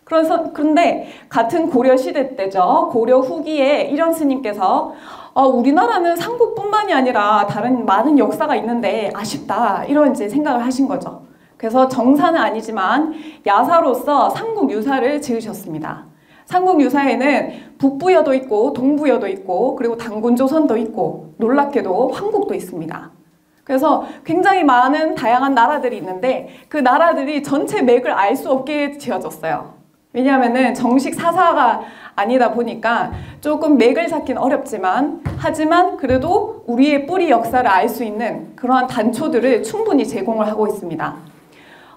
그래서 그런데 같은 고려 시대 때죠. 고려 후기에 이런 스님께서 어, 우리나라는 삼국뿐만이 아니라 다른 많은 역사가 있는데 아쉽다 이런 이제 생각을 하신 거죠. 그래서 정사는 아니지만 야사로서 삼국 유사를 지으셨습니다. 삼국 유사에는 북부여도 있고 동부여도 있고 그리고 당군조선도 있고 놀랍게도 황국도 있습니다. 그래서 굉장히 많은 다양한 나라들이 있는데 그 나라들이 전체 맥을 알 수 없게 지어졌어요. 왜냐하면 정식 사사가 아니다 보니까 조금 맥을 잡긴 어렵지만 하지만 그래도 우리의 뿌리 역사를 알 수 있는 그러한 단초들을 충분히 제공을 하고 있습니다.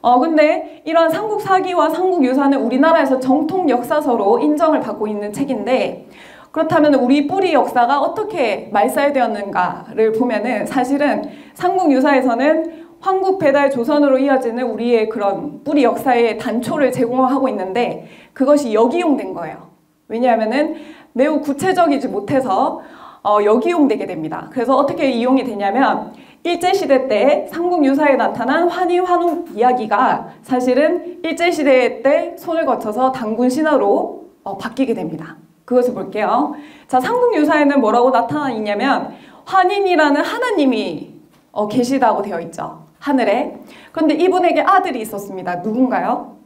어 근데 이런 삼국 사기와 삼국 유사는 우리나라에서 정통 역사서로 인정을 받고 있는 책인데 그렇다면 우리 뿌리 역사가 어떻게 말살되었는가를 보면은 사실은 삼국 유사에서는 황국 배달 조선으로 이어지는 우리의 그런 뿌리 역사의 단초를 제공하고 있는데 그것이 역이용된 거예요. 왜냐하면은 매우 구체적이지 못해서 어, 역이용되게 됩니다. 그래서 어떻게 이용이 되냐면 일제시대 때 삼국 유사에 나타난 환희, 환웅 이야기가 사실은 일제시대 때 손을 거쳐서 단군 신화로 어, 바뀌게 됩니다. 그것을 볼게요. 자, 삼국 유사에는 뭐라고 나타나 있냐면 환인이라는 하나님이 어, 계시다고 되어 있죠. 하늘에. 그런데 이분에게 아들이 있었습니다. 누군가요?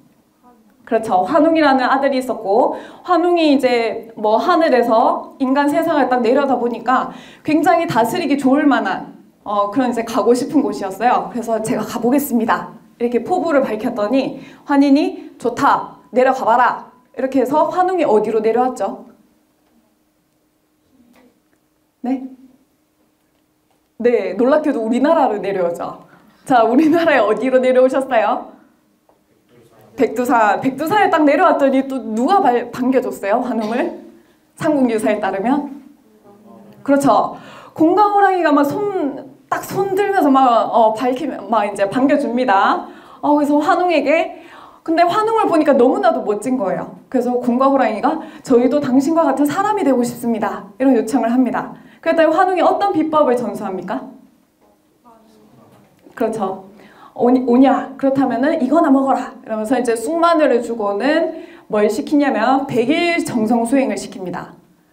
그렇죠. 환웅이라는 아들이 있었고 환웅이 이제 뭐 하늘에서 인간 세상을 딱 내려다 보니까 굉장히 다스리기 좋을 만한 어, 그런 이제 가고 싶은 곳이었어요. 그래서 제가 가보겠습니다. 이렇게 포부를 밝혔더니 환인이 좋다 내려가봐라 이렇게 해서 환웅이 어디로 내려왔죠? 네? 네, 놀랍게도 우리나라로 내려오죠. 자, 우리나라에 어디로 내려오셨어요? 백두산. 백두산에 딱 내려왔더니 또 누가 발, 반겨줬어요? 환웅을? 삼국유사에 따르면? 그렇죠. 공강 호랑이가 막 손, 딱 손 들면서 막, 어, 밝히면, 막 이제 반겨줍니다. 어, 그래서 환웅에게, 근데 환웅을 보니까 너무나도 멋진 거예요. 그래서 공강 호랑이가 저희도 당신과 같은 사람이 되고 싶습니다. 이런 요청을 합니다. 그랬더니 환웅이 어떤 비법을 전수합니까? 그렇죠. 오냐? 그렇다면은 이거나 먹어라. 이러면서 이제 쑥마늘을 주고는 뭘 시키냐면 100일 정성 수행을 시킵니다.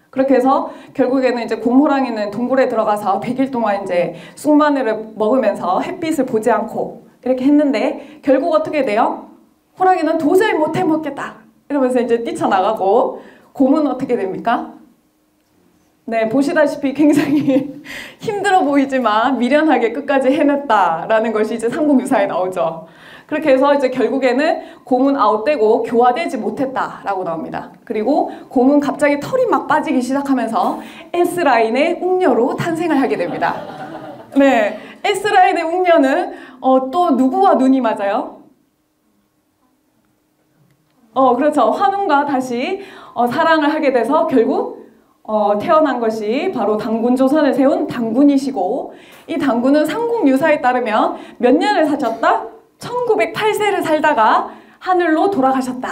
그렇게 해서 결국에는 이제 곰호랑이는 동굴에 들어가서 100일 동안 이제 쑥마늘을 먹으면서 햇빛을 보지 않고 이렇게 했는데 결국 어떻게 돼요? 호랑이는 도저히 못 해 먹겠다. 이러면서 이제 뛰쳐나가고 곰은 어떻게 됩니까? 네, 보시다시피 굉장히 힘들어 보이지만 미련하게 끝까지 해냈다라는 것이 이제 삼국유사에 나오죠. 그렇게 해서 이제 결국에는 고문 아웃되고 교화되지 못했다라고 나옵니다. 그리고 고문 갑자기 털이 막 빠지기 시작하면서 S라인의 웅녀로 탄생을 하게 됩니다. 네, S라인의 웅녀는 어, 또 누구와 눈이 맞아요? 어, 그렇죠. 환웅과 다시 어, 사랑을 하게 돼서 결국 어, 태어난 것이 바로 당군 조선을 세운 당군이시고 이 당군은 삼국유사에 따르면 몇 년을 사셨다? 1908세를 살다가 하늘로 돌아가셨다.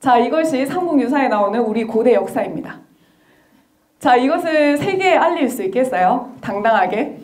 자, 이것이 삼국유사에 나오는 우리 고대 역사입니다. 자, 이것을 세계에 알릴 수 있겠어요? 당당하게.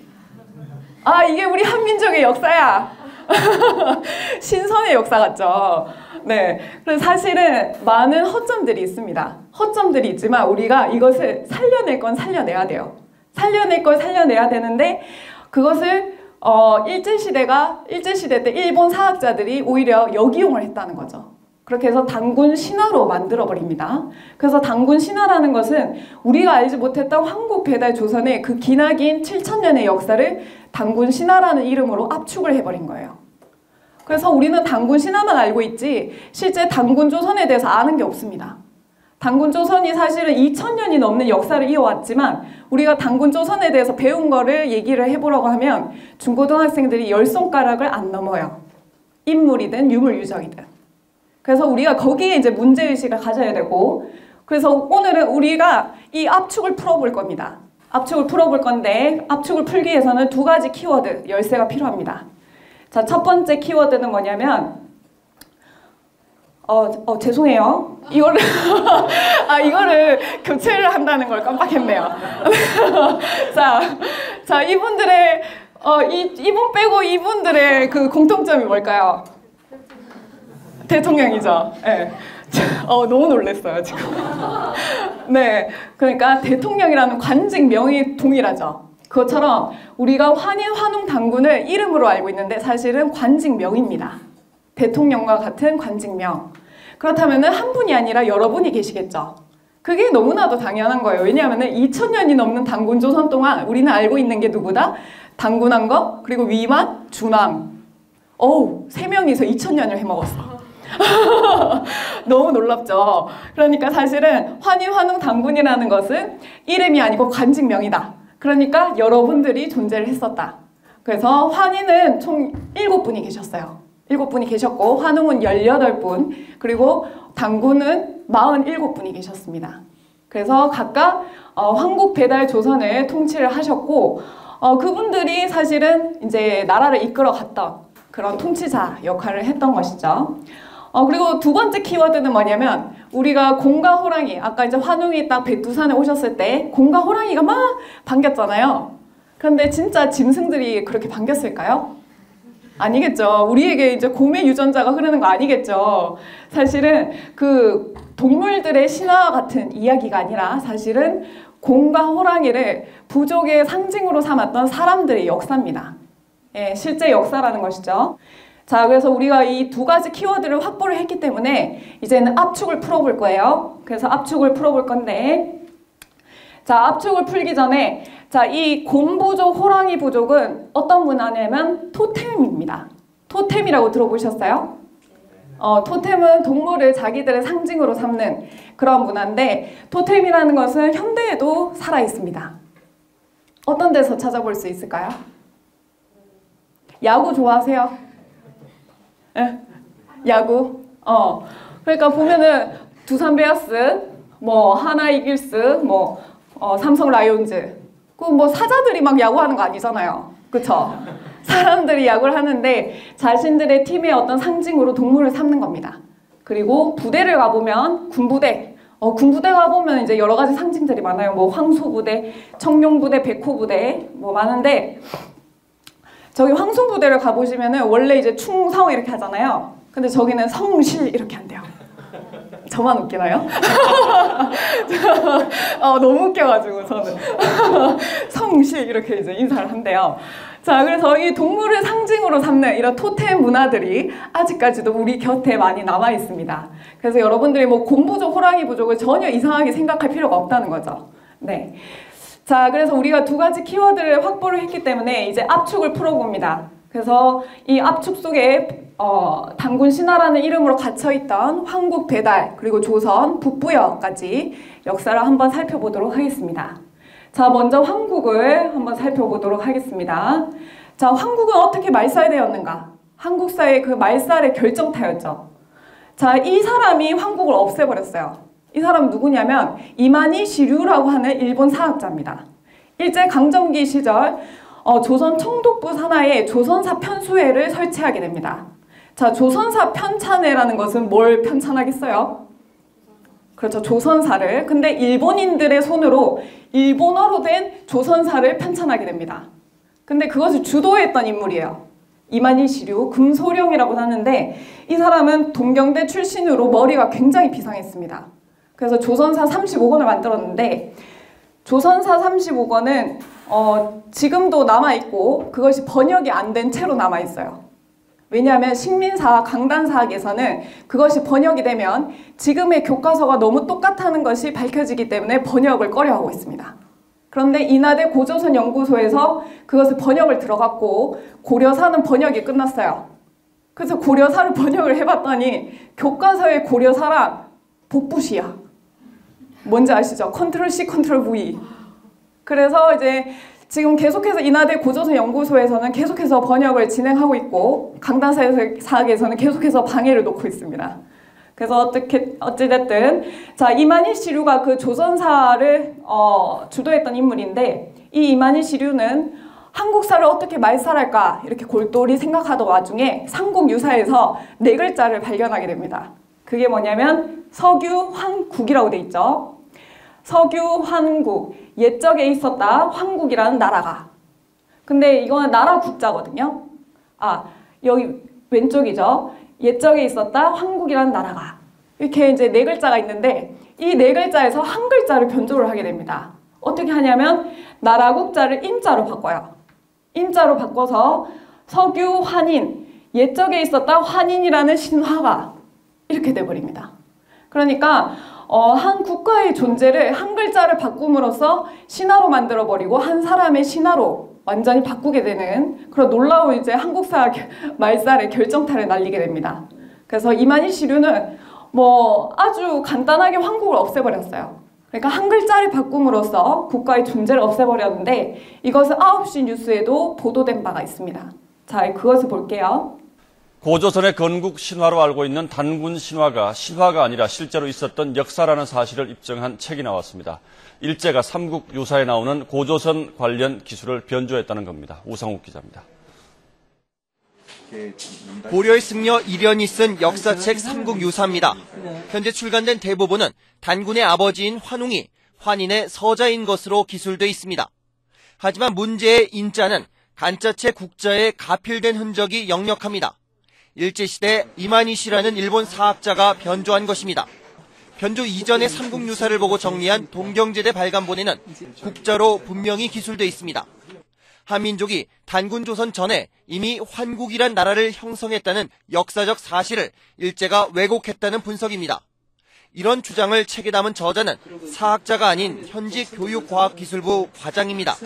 아, 이게 우리 한민족의 역사야. 신선의 역사 같죠? 네. 그래서 사실은 많은 허점들이 있습니다. 허점들이 있지만 우리가 이것을 살려낼 건 살려내야 돼요. 살려낼 걸 살려내야 되는데 그것을 어, 일제시대가 일제시대 때 일본 사학자들이 오히려 역이용을 했다는 거죠. 그렇게 해서 당군 신화로 만들어 버립니다. 그래서 당군 신화라는 것은 우리가 알지 못했던 황국 배달 조선의 그 기나긴 7천년의 역사를 당군 신화라는 이름으로 압축을 해버린 거예요. 그래서 우리는 당군 신화만 알고 있지 실제 당군 조선에 대해서 아는 게 없습니다. 당군 조선이 사실은 2000년이 넘는 역사를 이어왔지만 우리가 당군 조선에 대해서 배운 거를 얘기를 해보려고 하면 중고등학생들이 열 손가락을 안 넘어요. 인물이든 유물유적이든. 그래서 우리가 거기에 이제 문제의식을 가져야 되고 그래서 오늘은 우리가 이 압축을 풀어볼 겁니다. 압축을 풀어볼 건데 압축을 풀기 위해서는 두 가지 키워드 열쇠가 필요합니다. 자, 첫 번째 키워드는 뭐냐면 어, 어 죄송해요. 이거를 아 이거를 교체를 한다는 걸 깜빡했네요. 자, 자 이분들의 어, 이 이분 빼고 이분들의 그 공통점이 뭘까요? 대통령이죠. 네. 어, 너무 놀랐어요, 지금. 네. 그러니까 대통령이라는 관직 명이 동일하죠. 그것처럼 우리가 환인 환웅 당군을 이름으로 알고 있는데 사실은 관직명입니다. 대통령과 같은 관직명. 그렇다면 한 분이 아니라 여러분이 계시겠죠. 그게 너무나도 당연한 거예요. 왜냐하면 2000년이 넘는 당군 조선 동안 우리는 알고 있는 게 누구다? 당군왕거, 그리고 위만, 준왕. 어우, 세 명이서 2000년을 해먹었어. 너무 놀랍죠. 그러니까 사실은 환희 환웅 당군이라는 것은 이름이 아니고 관직명이다. 그러니까 여러분들이 존재를 했었다. 그래서 환희는 총 7분이 계셨어요. 7분이 계셨고 환웅은 18분 그리고 당군은 47분이 계셨습니다. 그래서 각각 어, 황국 배달 조선을 통치를 하셨고 어, 그분들이 사실은 이제 나라를 이끌어 갔던 그런 통치자 역할을 했던 것이죠. 어, 그리고 두 번째 키워드는 뭐냐면 우리가 공과 호랑이 아까 이제 환웅이 딱 백두산에 오셨을 때 공과 호랑이가 막 반겼잖아요. 그런데 진짜 짐승들이 그렇게 반겼을까요? 아니겠죠. 우리에게 이제 곰의 유전자가 흐르는 거 아니겠죠. 사실은 그 동물들의 신화와 같은 이야기가 아니라 사실은 공과 호랑이를 부족의 상징으로 삼았던 사람들의 역사입니다. 예, 실제 역사라는 것이죠. 자, 그래서 우리가 이 두 가지 키워드를 확보를 했기 때문에 이제는 압축을 풀어볼 거예요. 그래서 압축을 풀어볼 건데, 자, 압축을 풀기 전에, 자, 이 곰부족, 호랑이 부족은 어떤 문화냐면 토템입니다. 토템이라고 들어보셨어요? 어, 토템은 동물을 자기들의 상징으로 삼는 그런 문화인데, 토템이라는 것은 현대에도 살아 있습니다. 어떤 데서 찾아볼 수 있을까요? 야구 좋아하세요? 예? 야구. 어. 그러니까 보면은 두산 베어스, 뭐 하나 이글스, 뭐 어, 삼성 라이온즈. 그 뭐 사자들이 막 야구하는 거 아니잖아요. 그쵸? 사람들이 야구를 하는데 자신들의 팀의 어떤 상징으로 동물을 삼는 겁니다. 그리고 부대를 가보면 군부대. 어, 군부대 가보면 이제 여러 가지 상징들이 많아요. 뭐 황소부대, 청룡부대, 백호부대 뭐 많은데 저기 황소부대를 가보시면은 원래 이제 충성 이렇게 하잖아요. 근데 저기는 성실 이렇게 한대요. 저만 웃기나요? 어, 너무 웃겨가지고 저는 성실 이렇게 이제 인사를 한대요. 자, 그래서 이 동물을 상징으로 삼는 이런 토템 문화들이 아직까지도 우리 곁에 많이 남아 있습니다. 그래서 여러분들이 뭐 곰부족, 호랑이 부족을 전혀 이상하게 생각할 필요가 없다는 거죠. 네. 자, 그래서 우리가 두 가지 키워드를 확보를 했기 때문에 이제 압축을 풀어봅니다. 그래서 이 압축 속에 어, 단군 신화라는 이름으로 갇혀있던 황국 배달 그리고 조선 북부여까지 역사를 한번 살펴보도록 하겠습니다. 자, 먼저 황국을 한번 살펴보도록 하겠습니다. 자, 황국은 어떻게 말살되었는가? 한국사의 그 말살의 결정타였죠. 자, 이 사람이 황국을 없애버렸어요. 이 사람 누구냐면 이만희 시류라고 하는 일본 사학자입니다. 일제 강점기 시절 어, 조선 청독부 산하에 조선사 편수회를 설치하게 됩니다. 자, 조선사 편찬회라는 것은 뭘 편찬하겠어요? 그렇죠. 조선사를. 근데 일본인들의 손으로 일본어로 된 조선사를 편찬하게 됩니다. 근데 그것을 주도했던 인물이에요. 이만희 시류, 금소령이라고 하는데 이 사람은 동경대 출신으로 머리가 굉장히 비상했습니다. 그래서 조선사 35권을 만들었는데 조선사 35권은 어, 지금도 남아있고 그것이 번역이 안 된 채로 남아있어요. 왜냐하면 식민사학, 강단사학에서는 그것이 번역이 되면 지금의 교과서가 너무 똑같다는 것이 밝혀지기 때문에 번역을 꺼려하고 있습니다. 그런데 인하대 고조선 연구소에서 그것을 번역을 들어갔고 고려사는 번역이 끝났어요. 그래서 고려사를 번역을 해봤더니 교과서의 고려사랑 복붙이야. 뭔지 아시죠? control C, control V. 그래서 이제 지금 계속해서 인하대 고조선 연구소에서는 계속해서 번역을 진행하고 있고 강단사학에서는 계속해서 방해를 놓고 있습니다. 그래서 어떻게 어찌됐든 자 이만희 시류가 그 조선사를 어, 주도했던 인물인데 이 이만희 시류는 한국사를 어떻게 말살할까 이렇게 골똘히 생각하던 와중에 삼국유사에서 네 글자를 발견하게 됩니다. 그게 뭐냐면 석유환국이라고 돼 있죠. 석유환국 옛적에 있었다 황국이라는 나라가 근데 이거는 나라 국자거든요. 아 여기 왼쪽이죠. 옛적에 있었다 황국이라는 나라가 이렇게 이제 네 글자가 있는데 이 네 글자에서 한 글자를 변조를 하게 됩니다. 어떻게 하냐면 나라 국자를 인자로 바꿔요. 인자로 바꿔서 석유 환인 옛적에 있었다 환인이라는 신화가 이렇게 돼버립니다. 그러니까 어, 한 국가의 존재를 한 글자를 바꿈으로써 신화로 만들어버리고 한 사람의 신화로 완전히 바꾸게 되는 그런 놀라운 이제 한국사 말살의 결정타를 날리게 됩니다. 그래서 이만희 시류는 뭐 아주 간단하게 황국을 없애버렸어요. 그러니까 한 글자를 바꿈으로써 국가의 존재를 없애버렸는데 이것은 9시 뉴스에도 보도된 바가 있습니다. 자, 그것을 볼게요. 고조선의 건국 신화로 알고 있는 단군 신화가 신화가 아니라 실제로 있었던 역사라는 사실을 입증한 책이 나왔습니다. 일제가 삼국 유사에 나오는 고조선 관련 기술을 변조했다는 겁니다. 우상욱 기자입니다. 고려의 승려 이련이 쓴 역사책 삼국 유사입니다. 현재 출간된 대부분은 단군의 아버지인 환웅이 환인의 서자인 것으로 기술돼 있습니다. 하지만 문제의 인자는 간자체 국자에 가필된 흔적이 역력합니다. 일제시대 이만희 씨라는 일본 사학자가 변조한 것입니다. 변조 이전의 삼국 유사를 보고 정리한 동경제대 발간본에는 국자로 분명히 기술돼 있습니다. 한민족이 단군 조선 전에 이미 환국이란 나라를 형성했다는 역사적 사실을 일제가 왜곡했다는 분석입니다. 이런 주장을 책에 담은 저자는 사학자가 아닌 현직 교육과학기술부 과장입니다.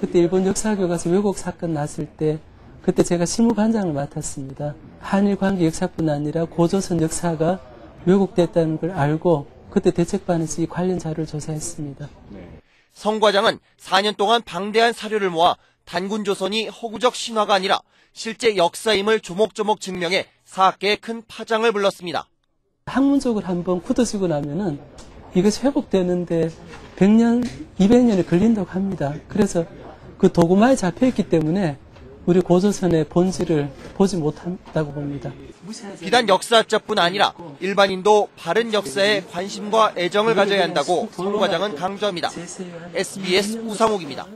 그때 일본 역사교과서 왜곡 사건 났을 때 그때 제가 실무반장을 맡았습니다. 한일 관계 역사뿐 아니라 고조선 역사가 왜곡됐다는 걸 알고 그때 대책반에서 이 관련 자료를 조사했습니다. 성 과장은 4년 동안 방대한 사료를 모아 단군 조선이 허구적 신화가 아니라 실제 역사임을 조목조목 증명해 사학계에 큰 파장을 불렀습니다. 학문적으로 한번 굳어지고 나면은 이것이 회복되는데 100년, 200년이 걸린다고 합니다. 그래서 그 도구마에 잡혀있기 때문에 우리 고조선의 본질을 보지 못한다고 봅니다. 비단 역사학자뿐 아니라 일반인도 바른 역사에 관심과 애정을 가져야 한다고 성 과장은 강조합니다. SBS 우상욱입니다.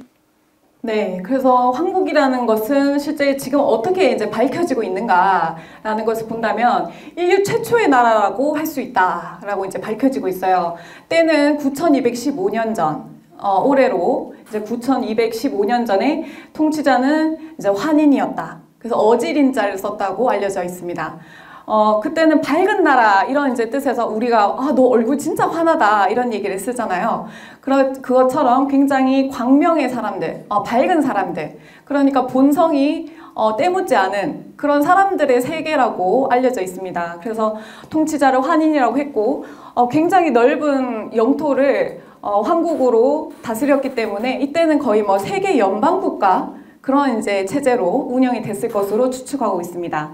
네, 그래서 황국이라는 것은 실제 지금 어떻게 이제 밝혀지고 있는가라는 것을 본다면 인류 최초의 나라라고 할 수 있다라고 이제 밝혀지고 있어요. 때는 9215년 전, 어, 올해로 이제 9,215년 전에 통치자는 이제 환인이었다. 그래서 어지린자를 썼다고 알려져 있습니다. 어, 그때는 밝은 나라 이런 이제 뜻에서 우리가 아, 너 얼굴 진짜 환하다 이런 얘기를 쓰잖아요. 그러, 그것처럼 굉장히 광명의 사람들, 어, 밝은 사람들, 그러니까 본성이 어, 때묻지 않은 그런 사람들의 세계라고 알려져 있습니다. 그래서 통치자를 환인이라고 했고 어, 굉장히 넓은 영토를 어, 황국으로 다스렸기 때문에 이때는 거의 뭐 세계 연방 국가 그런 이제 체제로 운영이 됐을 것으로 추측하고 있습니다.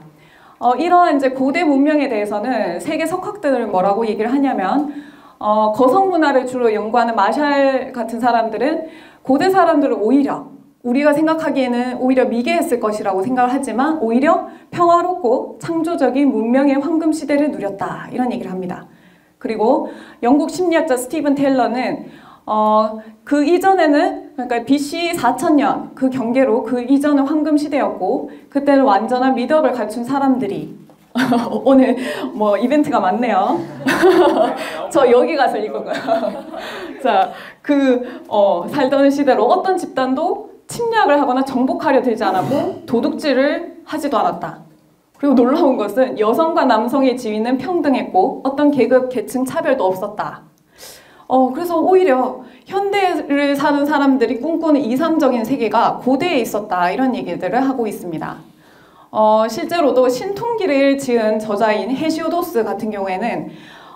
어, 이러한 이제 고대 문명에 대해서는 세계 석학들을 뭐라고 얘기를 하냐면 어, 거성 문화를 주로 연구하는 마샬 같은 사람들은 고대 사람들은 오히려 우리가 생각하기에는 오히려 미개했을 것이라고 생각을 하지만 오히려 평화롭고 창조적인 문명의 황금 시대를 누렸다 이런 얘기를 합니다. 그리고 영국 심리학자 스티븐 테일러는 어, 그 이전에는 그러니까 BC 4000년 그 경계로 그 이전은 황금 시대였고 그때는 완전한 미덕을 갖춘 사람들이 오늘 뭐 이벤트가 많네요. 저 여기 가서 읽어요. 자, 그 어, 살던 시대로 어떤 집단도 침략을 하거나 정복하려 들지 않았고 도둑질을 하지도 않았다. 그리고 놀라운 것은 여성과 남성의 지위는 평등했고 어떤 계급, 계층 차별도 없었다. 어, 그래서 오히려 현대를 사는 사람들이 꿈꾸는 이상적인 세계가 고대에 있었다. 이런 얘기들을 하고 있습니다. 어, 실제로도 신통기를 지은 저자인 헤시오도스 같은 경우에는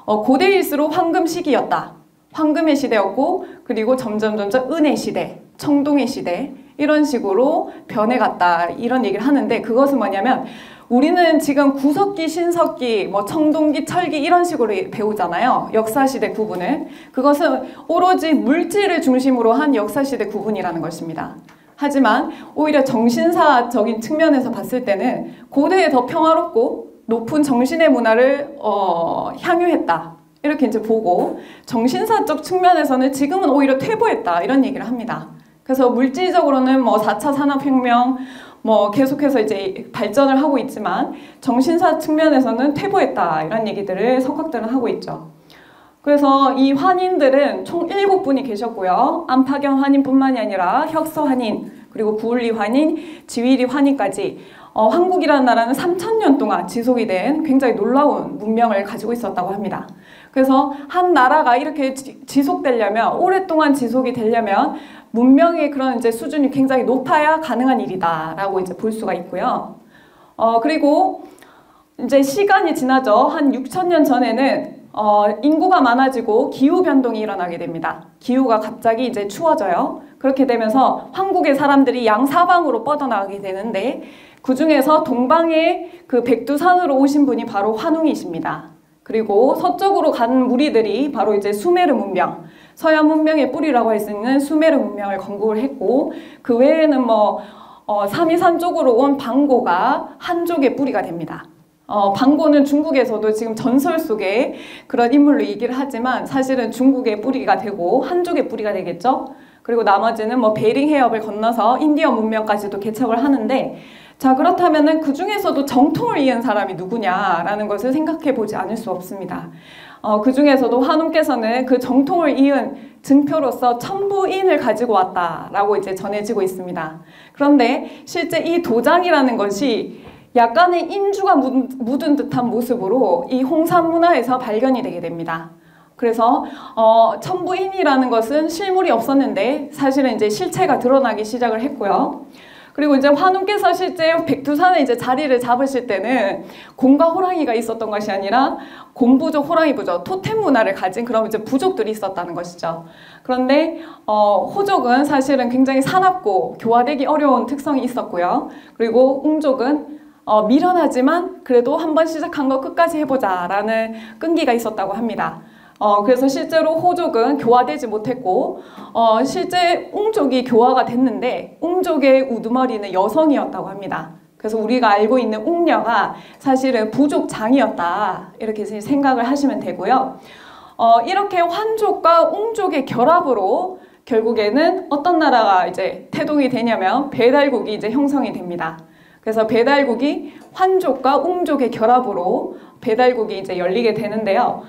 어, 고대일수록 황금 시기였다. 황금의 시대였고 그리고 점점 점점 은의 시대, 청동의 시대 이런 식으로 변해갔다 이런 얘기를 하는데 그것은 뭐냐면 우리는 지금 구석기, 신석기, 뭐 청동기, 철기 이런 식으로 배우잖아요. 역사시대 구분을. 그것은 오로지 물질을 중심으로 한 역사시대 구분이라는 것입니다. 하지만 오히려 정신사적인 측면에서 봤을 때는 고대에 더 평화롭고 높은 정신의 문화를 어, 향유했다. 이렇게 이제 보고 정신사적 측면에서는 지금은 오히려 퇴보했다. 이런 얘기를 합니다. 그래서 물질적으로는 뭐 4차 산업혁명, 뭐 계속해서 이제 발전을 하고 있지만 정신사 측면에서는 퇴보했다 이런 얘기들을 석학들은 하고 있죠. 그래서 이 환인들은 총 7분이 계셨고요. 안파경 환인뿐만이 아니라 혁서 환인, 그리고 구울리 환인, 지위리 환인까지 어, 한국이라는 나라는 3천년 동안 지속이 된 굉장히 놀라운 문명을 가지고 있었다고 합니다. 그래서 한 나라가 이렇게 지속되려면 오랫동안 지속이 되려면 문명의 그런 이제 수준이 굉장히 높아야 가능한 일이다라고 이제 볼 수가 있고요. 어, 그리고 이제 시간이 지나죠. 한 6천 년 전에는 어, 인구가 많아지고 기후 변동이 일어나게 됩니다. 기후가 갑자기 이제 추워져요. 그렇게 되면서 한국의 사람들이 양사방으로 뻗어나가게 되는데 그 중에서 동방의 그 백두산으로 오신 분이 바로 환웅이십니다. 그리고 서쪽으로 간 무리들이 바로 이제 수메르 문명, 서양 문명의 뿌리라고 할 수 있는 수메르 문명을 건국을 했고 그 외에는 뭐 어, 삼이산 쪽으로 온 방고가 한족의 뿌리가 됩니다. 어, 방고는 중국에서도 지금 전설 속에 그런 인물로 얘기를 하지만 사실은 중국의 뿌리가 되고 한족의 뿌리가 되겠죠. 그리고 나머지는 뭐 베링 해협을 건너서 인디언 문명까지도 개척을 하는데 자 그렇다면은 그 중에서도 정통을 이은 사람이 누구냐라는 것을 생각해 보지 않을 수 없습니다. 어, 그 중에서도 환웅께서는 그 정통을 이은 증표로서 천부인을 가지고 왔다라고 이제 전해지고 있습니다. 그런데 실제 이 도장이라는 것이 약간의 인주가 묻은 듯한 모습으로 이 홍산 문화에서 발견이 되게 됩니다. 그래서 어, 천부인이라는 것은 실물이 없었는데 사실은 이제 실체가 드러나기 시작을 했고요. 그리고 이제 환웅께서 실제 백두산에 이제 자리를 잡으실 때는 곰과 호랑이가 있었던 것이 아니라 곰부족, 호랑이부족, 토템 문화를 가진 그런 이제 부족들이 있었다는 것이죠. 그런데 어, 호족은 사실은 굉장히 사납고 교화되기 어려운 특성이 있었고요. 그리고 웅족은 어, 미련하지만 그래도 한번 시작한 거 끝까지 해보자 라는 끈기가 있었다고 합니다. 어, 그래서 실제로 호족은 교화되지 못했고 어, 실제 웅족이 교화가 됐는데 웅족의 우두머리는 여성이었다고 합니다. 그래서 우리가 알고 있는 웅녀가 사실은 부족장이었다 이렇게 생각을 하시면 되고요. 어, 이렇게 환족과 웅족의 결합으로 결국에는 어떤 나라가 이제 태동이 되냐면 배달국이 이제 형성이 됩니다. 그래서 배달국이 환족과 웅족의 결합으로 배달국이 이제 열리게 되는데요.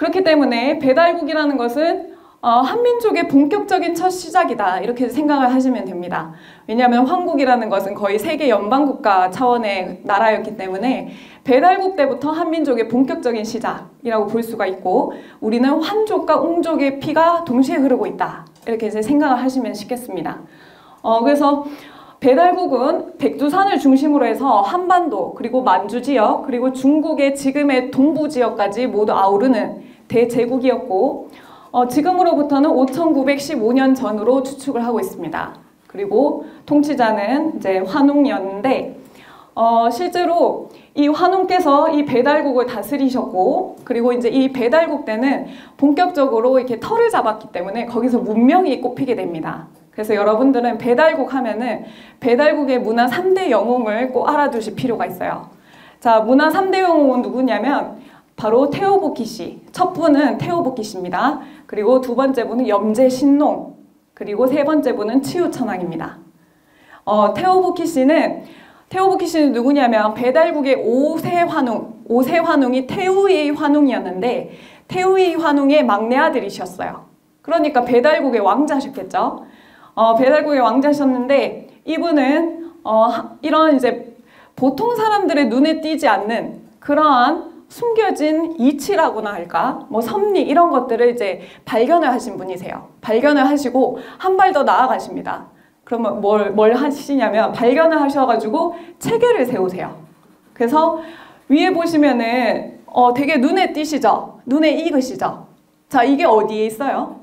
그렇기 때문에 배달국이라는 것은 어, 한민족의 본격적인 첫 시작이다 이렇게 생각을 하시면 됩니다. 왜냐하면 황국이라는 것은 거의 세계 연방국가 차원의 나라였기 때문에 배달국 때부터 한민족의 본격적인 시작이라고 볼 수가 있고 우리는 환족과 웅족의 피가 동시에 흐르고 있다 이렇게 이제 생각을 하시면 쉽겠습니다. 어, 그래서 배달국은 백두산을 중심으로 해서 한반도 그리고 만주 지역 그리고 중국의 지금의 동부 지역까지 모두 아우르는 대제국이었고 어, 지금으로부터는 5915년 전으로 추측을 하고 있습니다. 그리고 통치자는 이제 환웅이었는데 어, 실제로 이 환웅께서 이 배달국을 다스리셨고 그리고 이제 이 배달국 때는 본격적으로 이렇게 털을 잡았기 때문에 거기서 문명이 꼽히게 됩니다. 그래서 여러분들은 배달국 하면은 배달국의 문화 3대 영웅을 꼭 알아두실 필요가 있어요. 자, 문화 3대 영웅은 누구냐면 바로 태오보키 씨. 첫 분은 태오보키 씨입니다. 그리고 두 번째 분은 염제 신농. 그리고 세 번째 분은 치유천왕입니다. 어, 태오보키 씨는 태오보키 씨는 누구냐면 배달국의 오세 환웅, 오세 환웅이 태우이 환웅이었는데 태우이 환웅의 막내 아들이셨어요. 그러니까 배달국의 왕자셨겠죠. 어, 배달국의 왕자셨는데 이분은 어, 하- 이런 이제 보통 사람들의 눈에 띄지 않는 그러한 숨겨진 이치라고나 할까, 뭐 섭리 이런 것들을 이제 발견을 하신 분이세요. 발견을 하시고 한 발 더 나아가십니다. 그러면 뭘, 뭘 하시냐면 발견을 하셔가지고 체계를 세우세요. 그래서 위에 보시면은 어, 되게 눈에 띄시죠? 눈에 익으시죠? 자, 이게 어디에 있어요?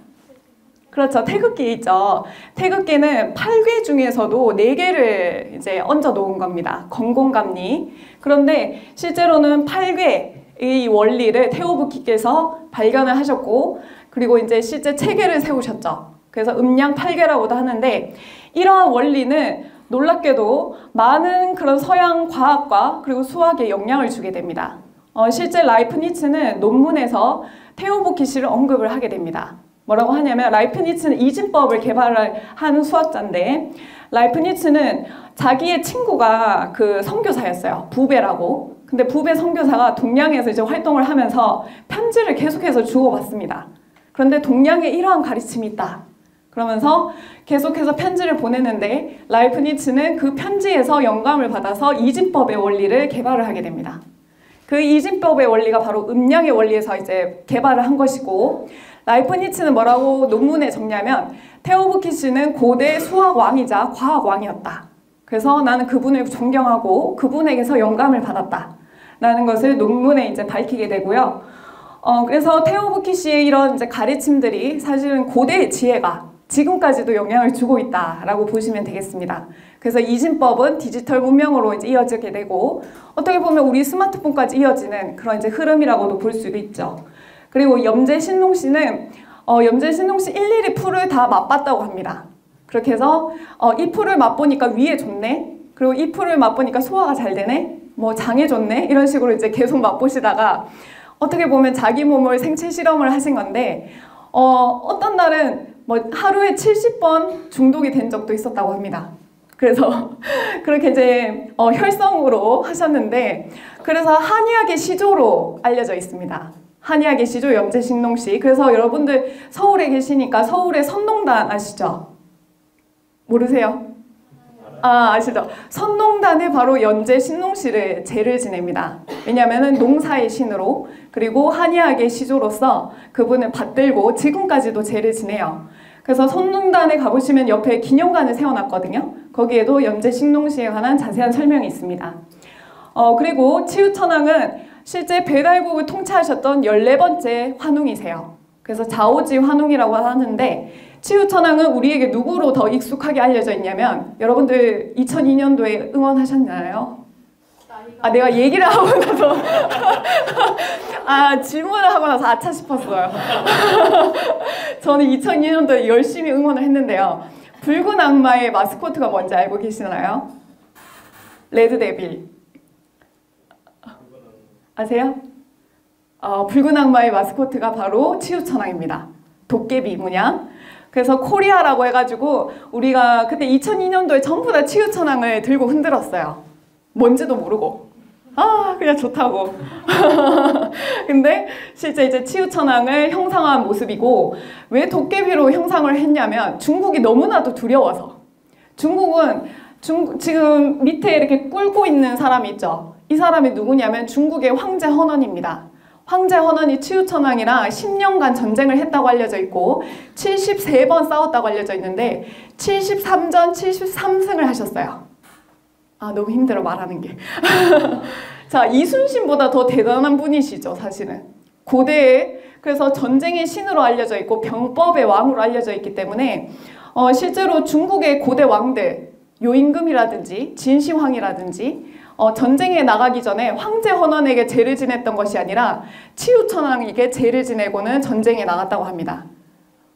그렇죠. 태극기에 있죠. 태극기는 8개 중에서도 4개를 이제 얹어 놓은 겁니다. 건공감리. 그런데 실제로는 8개 의 원리를 태오부키께서 발견을 하셨고, 그리고 이제 실제 체계를 세우셨죠. 그래서 음양 8개라고도 하는데, 이러한 원리는 놀랍게도 많은 그런 서양 과학과 그리고 수학에 영향을 주게 됩니다. 어, 실제 라이프니츠는 논문에서 태호복희씨를 언급을 하게 됩니다. 뭐라고 하냐면 라이프니츠는 이진법을 개발한 수학자인데 라이프니츠는 자기의 친구가 그 선교사였어요. 부베라고. 근데 부베 선교사가 동양에서 이제 활동을 하면서 편지를 계속해서 주고받습니다. 그런데 동양에 이러한 가르침이 있다. 그러면서 계속해서 편지를 보내는데 라이프니츠는 그 편지에서 영감을 받아서 이진법의 원리를 개발을 하게 됩니다. 그 이진법의 원리가 바로 음양의 원리에서 이제 개발을 한 것이고 라이프니츠는 뭐라고 논문에 적냐면 태호복희씨는 고대 수학 왕이자 과학 왕이었다. 그래서 나는 그분을 존경하고 그분에게서 영감을 받았다. 라는 것을 논문에 이제 밝히게 되고요. 어, 그래서 태호복희씨의 이런 이제 가르침들이 사실은 고대의 지혜가 지금까지도 영향을 주고 있다라고 보시면 되겠습니다. 그래서 이진법은 디지털 문명으로 이제 이어지게 되고 어떻게 보면 우리 스마트폰까지 이어지는 그런 이제 흐름이라고도 볼 수도 있죠. 그리고 염제 신농 씨는 어, 염제 신농 씨 일일이 풀을 다 맛봤다고 합니다. 그렇게 해서 어, 이 풀을 맛보니까 위에 좋네. 그리고 이 풀을 맛보니까 소화가 잘 되네. 뭐 장에 좋네. 이런 식으로 이제 계속 맛보시다가 어떻게 보면 자기 몸을 생체 실험을 하신 건데 어, 어떤 날은 뭐 하루에 70번 중독이 된 적도 있었다고 합니다. 그래서 그렇게 이제 어, 혈성으로 하셨는데 그래서 한의학의 시조로 알려져 있습니다. 한의학의 시조 염제신농 씨. 그래서 여러분들 서울에 계시니까 서울의 선농단 아시죠? 모르세요? 아, 아시죠? 선농단에 바로 연제 신농씨를 제를 지냅니다. 왜냐하면 농사의 신으로 그리고 한의학의 시조로서 그분을 받들고 지금까지도 제를 지내요. 그래서 선농단에 가보시면 옆에 기념관을 세워놨거든요. 거기에도 연제 신농씨에 관한 자세한 설명이 있습니다. 어, 그리고 치유천왕은 실제 배달국을 통치하셨던 14번째 환웅이세요. 그래서 자오지 환웅이라고 하는데 치유 천왕은 우리에게 누구로 더 익숙하게 알려져 있냐면 여러분들 2002년도에 응원하셨나요? 아 내가 얘기를 하고 나서 아 질문을 하고 나서 아차 싶었어요. 저는 2002년도에 열심히 응원을 했는데요. 붉은 악마의 마스코트가 뭔지 알고 계시나요? Red Devil 아세요? 어, 붉은 악마의 마스코트가 바로 치우천왕입니다. 도깨비 문양. 그래서 코리아라고 해가지고 우리가 그때 2002년도에 전부 다 치우천왕을 들고 흔들었어요. 뭔지도 모르고. 아, 그냥 좋다고. 근데 실제 이제 치우천왕을 형상화한 모습이고 왜 도깨비로 형상을 했냐면 중국이 너무나도 두려워서. 중국은 중, 지금 밑에 이렇게 꿇고 있는 사람이 있죠. 이 사람이 누구냐면 중국의 황제 헌원입니다. 황제 헌원이 치우천왕이랑 10년간 전쟁을 했다고 알려져 있고 73번 싸웠다고 알려져 있는데 73전 73승을 하셨어요. 아 너무 힘들어 말하는 게. 자 이순신보다 더 대단한 분이시죠 사실은. 고대에 그래서 전쟁의 신으로 알려져 있고 병법의 왕으로 알려져 있기 때문에 어, 실제로 중국의 고대 왕들 요임금이라든지 진시황이라든지 어, 전쟁에 나가기 전에 황제 헌원에게 제를 지냈던 것이 아니라 치우천왕에게 제를 지내고는 전쟁에 나갔다고 합니다.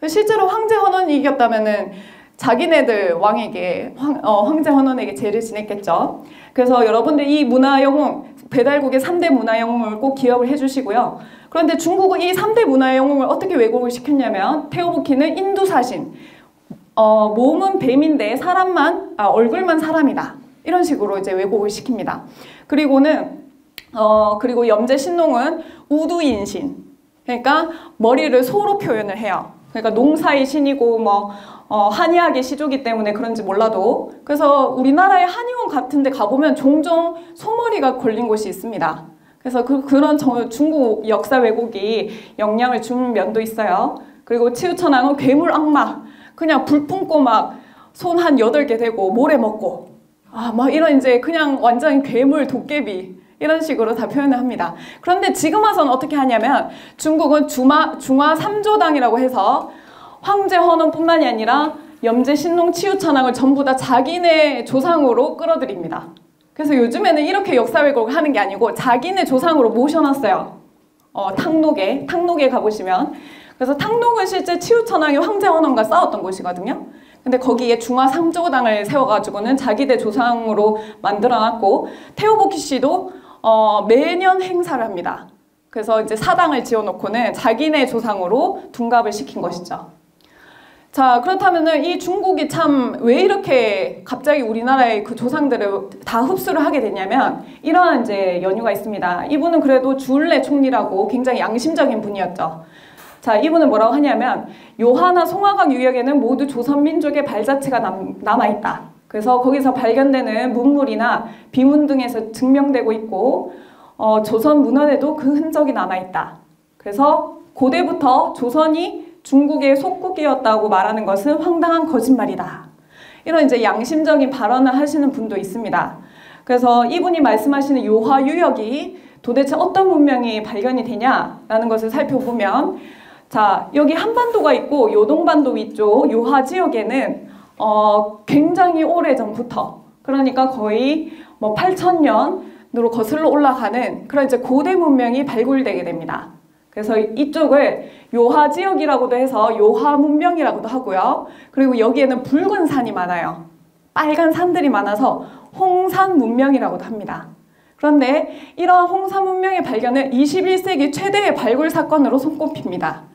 실제로 황제 헌원이 이겼다면은 자기네들 왕에게 황, 어, 황제 헌원에게 제를 지냈겠죠. 그래서 여러분들 이 문화 영웅 배달국의 3대 문화 영웅을 꼭 기억을 해주시고요. 그런데 중국은 이 3대 문화 영웅을 어떻게 왜곡을 시켰냐면 테오부키는 인두사신 어, 몸은 뱀인데 사람만 아, 얼굴만 사람이다. 이런 식으로 이제 왜곡을 시킵니다. 그리고는 어 그리고 염제 신농은 우두 인신. 그러니까 머리를 소로 표현을 해요. 그러니까 농사의 신이고 뭐 어, 한의학의 시조기 때문에 그런지 몰라도 그래서 우리나라의 한의원 같은 데 가보면 종종 소머리가 걸린 곳이 있습니다. 그래서 그, 그런 저, 중국 역사 왜곡이 영향을 준 면도 있어요. 그리고 치우천왕은 괴물 악마. 그냥 불 뿜고 막 손 한 여덟 개 대고 모래 먹고 아, 막 이런 이제 그냥 완전 괴물, 도깨비 이런 식으로 다 표현을 합니다. 그런데 지금 와서는 어떻게 하냐면 중국은 중화, 중화 3조당이라고 해서 황제 헌원뿐만이 아니라 염제, 신농, 치우천왕을 전부 다 자기네 조상으로 끌어들입니다. 그래서 요즘에는 이렇게 역사 왜곡을 하는 게 아니고 자기네 조상으로 모셔놨어요. 어, 탕록에, 탕록에 가보시면. 그래서 탕록은 실제 치우천왕이 황제 헌원과 싸웠던 곳이거든요. 근데 거기에 중화 상조당을 세워가지고는 자기네 조상으로 만들어놨고 태오보키 씨도 어, 매년 행사를 합니다. 그래서 이제 사당을 지어놓고는 자기네 조상으로 둔갑을 시킨 것이죠. 자 그렇다면은 이 중국이 참 왜 이렇게 갑자기 우리나라의 그 조상들을 다 흡수를 하게 됐냐면 이러한 이제 연유가 있습니다. 이분은 그래도 주울레 총리라고 굉장히 양심적인 분이었죠. 자, 이분은 뭐라고 하냐면 요하나 송화강 유역에는 모두 조선 민족의 발자취가 남, 남아 있다. 그래서 거기서 발견되는 문물이나 비문 등에서 증명되고 있고 어, 조선 문헌에도 그 흔적이 남아 있다. 그래서 고대부터 조선이 중국의 속국이었다고 말하는 것은 황당한 거짓말이다. 이런 이제 양심적인 발언을 하시는 분도 있습니다. 그래서 이분이 말씀하시는 요하 유역이 도대체 어떤 문명이 발견이 되냐라는 것을 살펴보면 자, 여기 한반도가 있고 요동반도 위쪽 요하 지역에는 어, 굉장히 오래 전부터 그러니까 거의 뭐 8천년으로 거슬러 올라가는 그런 이제 고대 문명이 발굴되게 됩니다. 그래서 이쪽을 요하 지역이라고도 해서 요하 문명이라고도 하고요. 그리고 여기에는 붉은 산이 많아요. 빨간 산들이 많아서 홍산 문명이라고도 합니다. 그런데 이러한 홍산 문명의 발견은 21세기 최대의 발굴 사건으로 손꼽힙니다.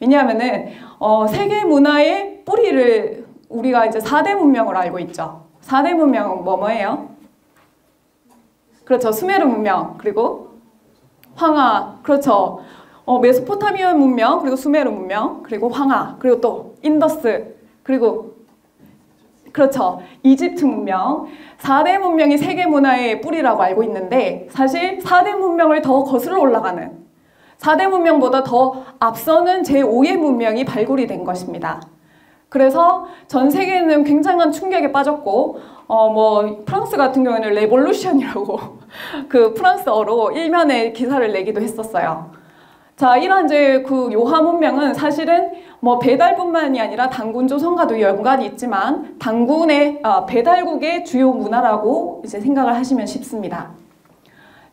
왜냐하면은 어, 세계 문화의 뿌리를 우리가 이제 4대 문명으로 알고 있죠. 4대 문명은 뭐 뭐예요? 그렇죠. 수메르 문명 그리고 황하 그렇죠. 어, 메소포타미아 문명 그리고 수메르 문명 그리고 황하 그리고 또 인더스 그리고 그렇죠. 이집트 문명 4대 문명이 세계 문화의 뿌리라고 알고 있는데 사실 4대 문명을 더 거슬러 올라가는 4대 문명보다 더 앞서는 제5의 문명이 발굴이 된 것입니다. 그래서 전 세계는 굉장한 충격에 빠졌고 어 뭐 프랑스 같은 경우에는 revolution이라고 그 프랑스어로 일면에 기사를 내기도 했었어요. 자, 이런 이제 그 요하 문명은 사실은 뭐 배달뿐만이 아니라 단군 조선과도 연관이 있지만 단군의 아, 배달국의 주요 문화라고 이제 생각을 하시면 쉽습니다.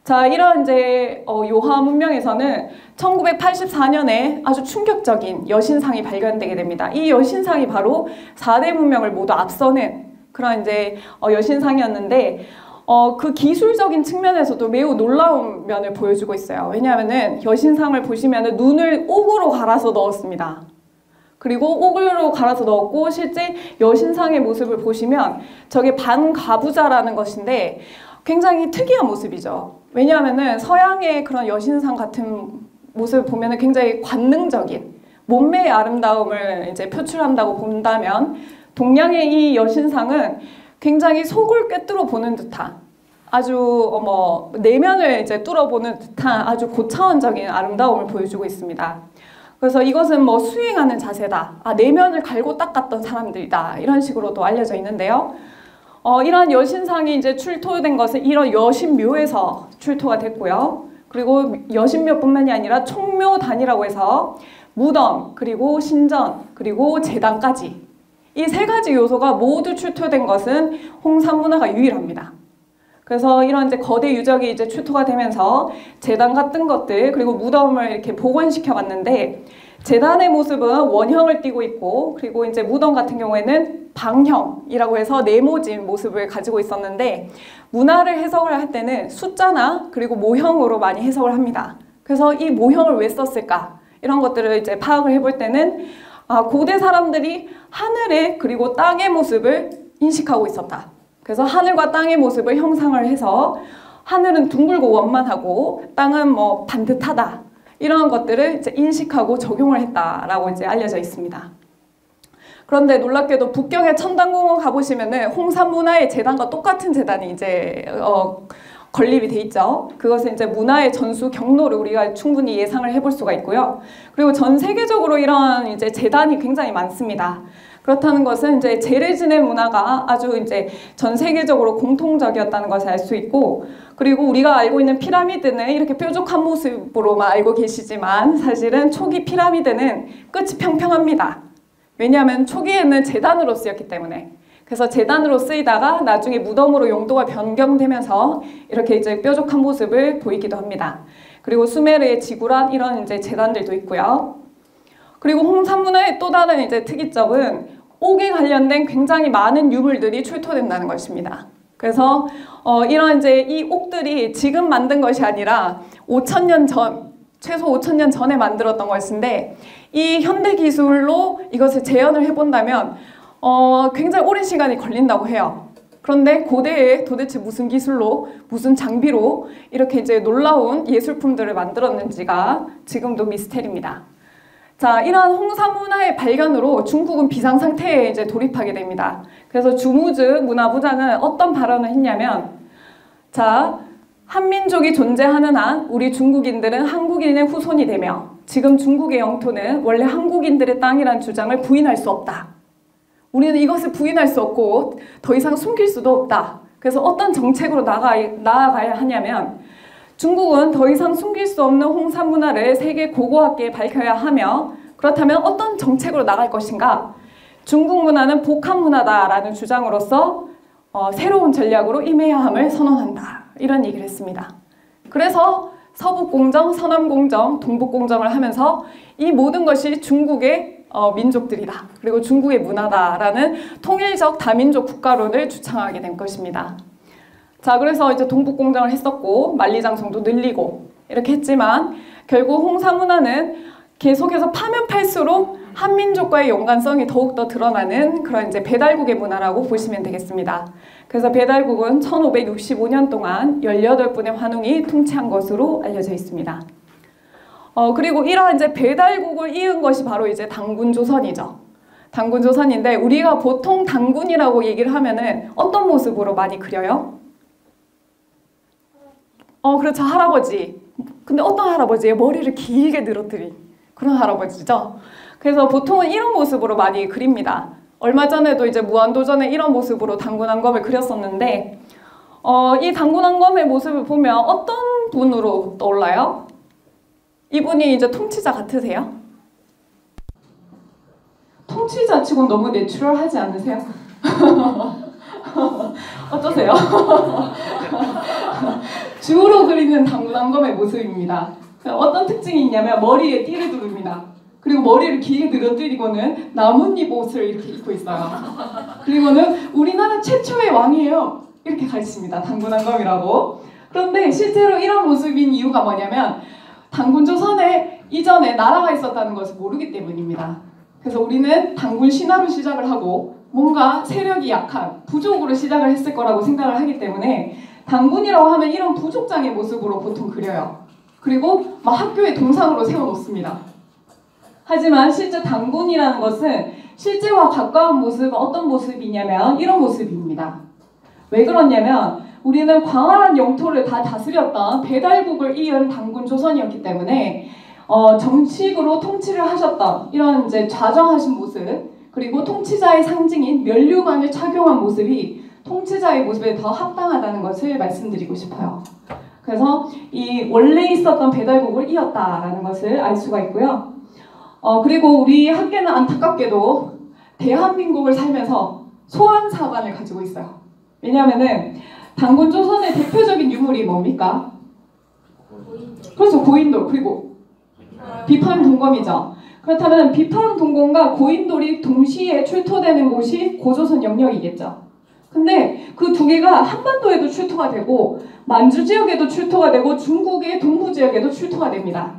자, 이런 이제 어, 요하 문명에서는 1984년에 아주 충격적인 여신상이 발견되게 됩니다. 이 여신상이 바로 4대 문명을 모두 앞서는 그런 이제 어, 여신상이었는데 어, 그 기술적인 측면에서도 매우 놀라운 면을 보여주고 있어요. 왜냐하면은 여신상을 보시면은 눈을 옥으로 갈아서 넣었습니다. 그리고 옥으로 갈아서 넣었고 실제 여신상의 모습을 보시면 저게 반가부자라는 것인데 굉장히 특이한 모습이죠. 왜냐하면은 서양의 그런 여신상 같은 모습을 보면은 굉장히 관능적인 몸매의 아름다움을 이제 표출한다고 본다면 동양의 이 여신상은 굉장히 속을 꿰뚫어 보는 듯한 아주 어머 내면을 이제 뚫어보는 듯한 아주 고차원적인 아름다움을 보여주고 있습니다. 그래서 이것은 뭐 수행하는 자세다. 아, 내면을 갈고 닦았던 사람들이다. 이런 식으로도 알려져 있는데요. 어, 이러한 여신상이 이제 출토된 것은 이런 여신묘에서 출토가 됐고요. 그리고 여신묘뿐만이 아니라 총묘단이라고 해서 무덤, 그리고 신전, 그리고 재단까지 이 세 가지 요소가 모두 출토된 것은 홍산 문화가 유일합니다. 그래서 이런 이제 거대 유적이 이제 출토가 되면서 재단 같은 것들 그리고 무덤을 이렇게 복원시켜 왔는데 재단의 모습은 원형을 띠고 있고 그리고 이제 무덤 같은 경우에는 방형이라고 해서 네모진 모습을 가지고 있었는데 문화를 해석을 할 때는 숫자나 그리고 모형으로 많이 해석을 합니다. 그래서 이 모형을 왜 썼을까? 이런 것들을 이제 파악을 해볼 때는 아, 고대 사람들이 하늘의 그리고 땅의 모습을 인식하고 있었다. 그래서 하늘과 땅의 모습을 형상을 해서 하늘은 둥글고 원만하고 땅은 뭐 반듯하다. 이런 것들을 이제 인식하고 적용을 했다라고 이제 알려져 있습니다. 그런데 놀랍게도 북경의 천당공원 가보시면은 홍산 문화의 재단과 똑같은 재단이 이제 어, 건립이 돼 있죠. 그것은 이제 문화의 전수 경로를 우리가 충분히 예상을 해볼 수가 있고요. 그리고 전 세계적으로 이런 이제 재단이 굉장히 많습니다. 그렇다는 것은 이제 제를 지낸 문화가 아주 이제 전 세계적으로 공통적이었다는 것을 알 수 있고 그리고 우리가 알고 있는 피라미드는 이렇게 뾰족한 모습으로만 알고 계시지만 사실은 초기 피라미드는 끝이 평평합니다. 왜냐하면 초기에는 재단으로 쓰였기 때문에 그래서 재단으로 쓰이다가 나중에 무덤으로 용도가 변경되면서 이렇게 이제 뾰족한 모습을 보이기도 합니다. 그리고 수메르의 지구란 이런 이제 재단들도 있고요. 그리고 홍산 문화의 또 다른 이제 특이점은 옥에 관련된 굉장히 많은 유물들이 출토된다는 것입니다. 그래서 어, 이런 이제 이 옥들이 지금 만든 것이 아니라 5천 년 전, 최소 5천 년 전에 만들었던 것인데 이 현대 기술로 이것을 재현을 해본다면 어, 굉장히 오랜 시간이 걸린다고 해요. 그런데 고대에 도대체 무슨 기술로, 무슨 장비로 이렇게 이제 놀라운 예술품들을 만들었는지가 지금도 미스테리입니다. 자, 이러한 홍산 문화의 발견으로 중국은 비상 상태에 이제 돌입하게 됩니다. 그래서 주무즈 문화부장은 어떤 발언을 했냐면, 자, 한민족이 존재하는 한 우리 중국인들은 한국인의 후손이 되며 지금 중국의 영토는 원래 한국인들의 땅이란 주장을 부인할 수 없다. 우리는 이것을 부인할 수 없고 더 이상 숨길 수도 없다. 그래서 어떤 정책으로 나가, 나아가야 하냐면 중국은 더 이상 숨길 수 없는 홍산 문화를 세계 고고학계에 밝혀야 하며 그렇다면 어떤 정책으로 나갈 것인가? 중국 문화는 복합 문화다라는 주장으로서 어, 새로운 전략으로 임해야 함을 선언한다. 이런 얘기를 했습니다. 그래서 서북공정, 서남공정, 동북공정을 하면서 이 모든 것이 중국의 어, 민족들이다. 그리고 중국의 문화다라는 통일적 다민족 국가론을 주창하게 된 것입니다. 자, 그래서 이제 동북공정을 했었고, 만리장성도 늘리고, 이렇게 했지만, 결국 홍사 문화는 계속해서 파면 팔수록 한민족과의 연관성이 더욱더 드러나는 그런 이제 배달국의 문화라고 보시면 되겠습니다. 그래서 배달국은 1565년 동안 18분의 환웅이 통치한 것으로 알려져 있습니다. 어, 그리고 이러한 이제 배달국을 이은 것이 바로 이제 당군조선이죠. 당군조선인데 우리가 보통 당군이라고 얘기를 하면은 어떤 모습으로 많이 그려요? 어, 그렇죠. 할아버지. 근데 어떤 할아버지예요? 머리를 길게 늘어뜨린 그런 할아버지죠. 그래서 보통은 이런 모습으로 많이 그립니다. 얼마 전에도 이제 무한도전에 이런 모습으로 당군한검을 그렸었는데, 어, 이 당군한검의 모습을 보면 어떤 분으로 떠올라요? 이분이 이제 통치자 같으세요? 통치자 치곤 너무 내추럴하지 않으세요? 어떠세요? 주로 그리는 당군한검의 모습입니다. 어떤 특징이 있냐면 머리에 띠를 두릅니다. 그리고 머리를 길게 늘어뜨리고는 나뭇잎 옷을 이렇게 입고 있어요. 그리고는 우리나라 최초의 왕이에요. 이렇게 가르칩니다. 당군한검이라고. 그런데 실제로 이런 모습인 이유가 뭐냐면 당군 조선에 이전에 나라가 있었다는 것을 모르기 때문입니다. 그래서 우리는 당군 신화로 시작을 하고 뭔가 세력이 약한 부족으로 시작을 했을 거라고 생각을 하기 때문에 당군이라고 하면 이런 부족장의 모습으로 보통 그려요. 그리고 막 학교에 동상으로 세워놓습니다. 하지만 실제 당군이라는 것은 실제와 가까운 모습은 어떤 모습이냐면 이런 모습입니다. 왜 그러냐면 우리는 광활한 영토를 다 다스렸던 배달국을 이은 당군 조선이었기 때문에 어, 정식으로 통치를 하셨던 이런 이제 좌정하신 모습 그리고 통치자의 상징인 면류관을 착용한 모습이 통치자의 모습에 더 합당하다는 것을 말씀드리고 싶어요. 그래서 이 원래 있었던 배달국을 이었다라는 것을 알 수가 있고요. 어, 그리고 우리 학계는 안타깝게도 대한민국을 살면서 소환 사관을 가지고 있어요. 왜냐하면은 당군 조선의 대표적인 유물이 뭡니까? 그렇죠 고인돌 그리고 비판 동검이죠. 그렇다면 비판 동검과 고인돌이 동시에 출토되는 곳이 고조선 영역이겠죠. 근데 그 두 개가 한반도에도 출토가 되고 만주 지역에도 출토가 되고 중국의 동부 지역에도 출토가 됩니다.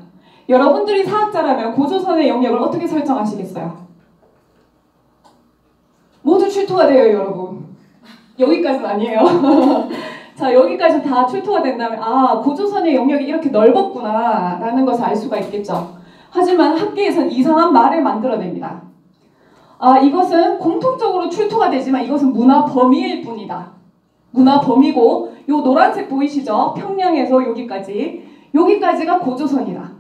여러분들이 사학자라면 고조선의 영역을 어떻게 설정하시겠어요? 모두 출토가 돼요, 여러분. 여기까지는 아니에요. 자, 여기까지 다 출토가 된다면, 아, 고조선의 영역이 이렇게 넓었구나, 라는 것을 알 수가 있겠죠. 하지만 학계에서는 이상한 말을 만들어냅니다. 아, 이것은 공통적으로 출토가 되지만 이것은 문화 범위일 뿐이다. 문화 범위고, 요 노란색 보이시죠? 평양에서 여기까지. 여기까지가 고조선이다.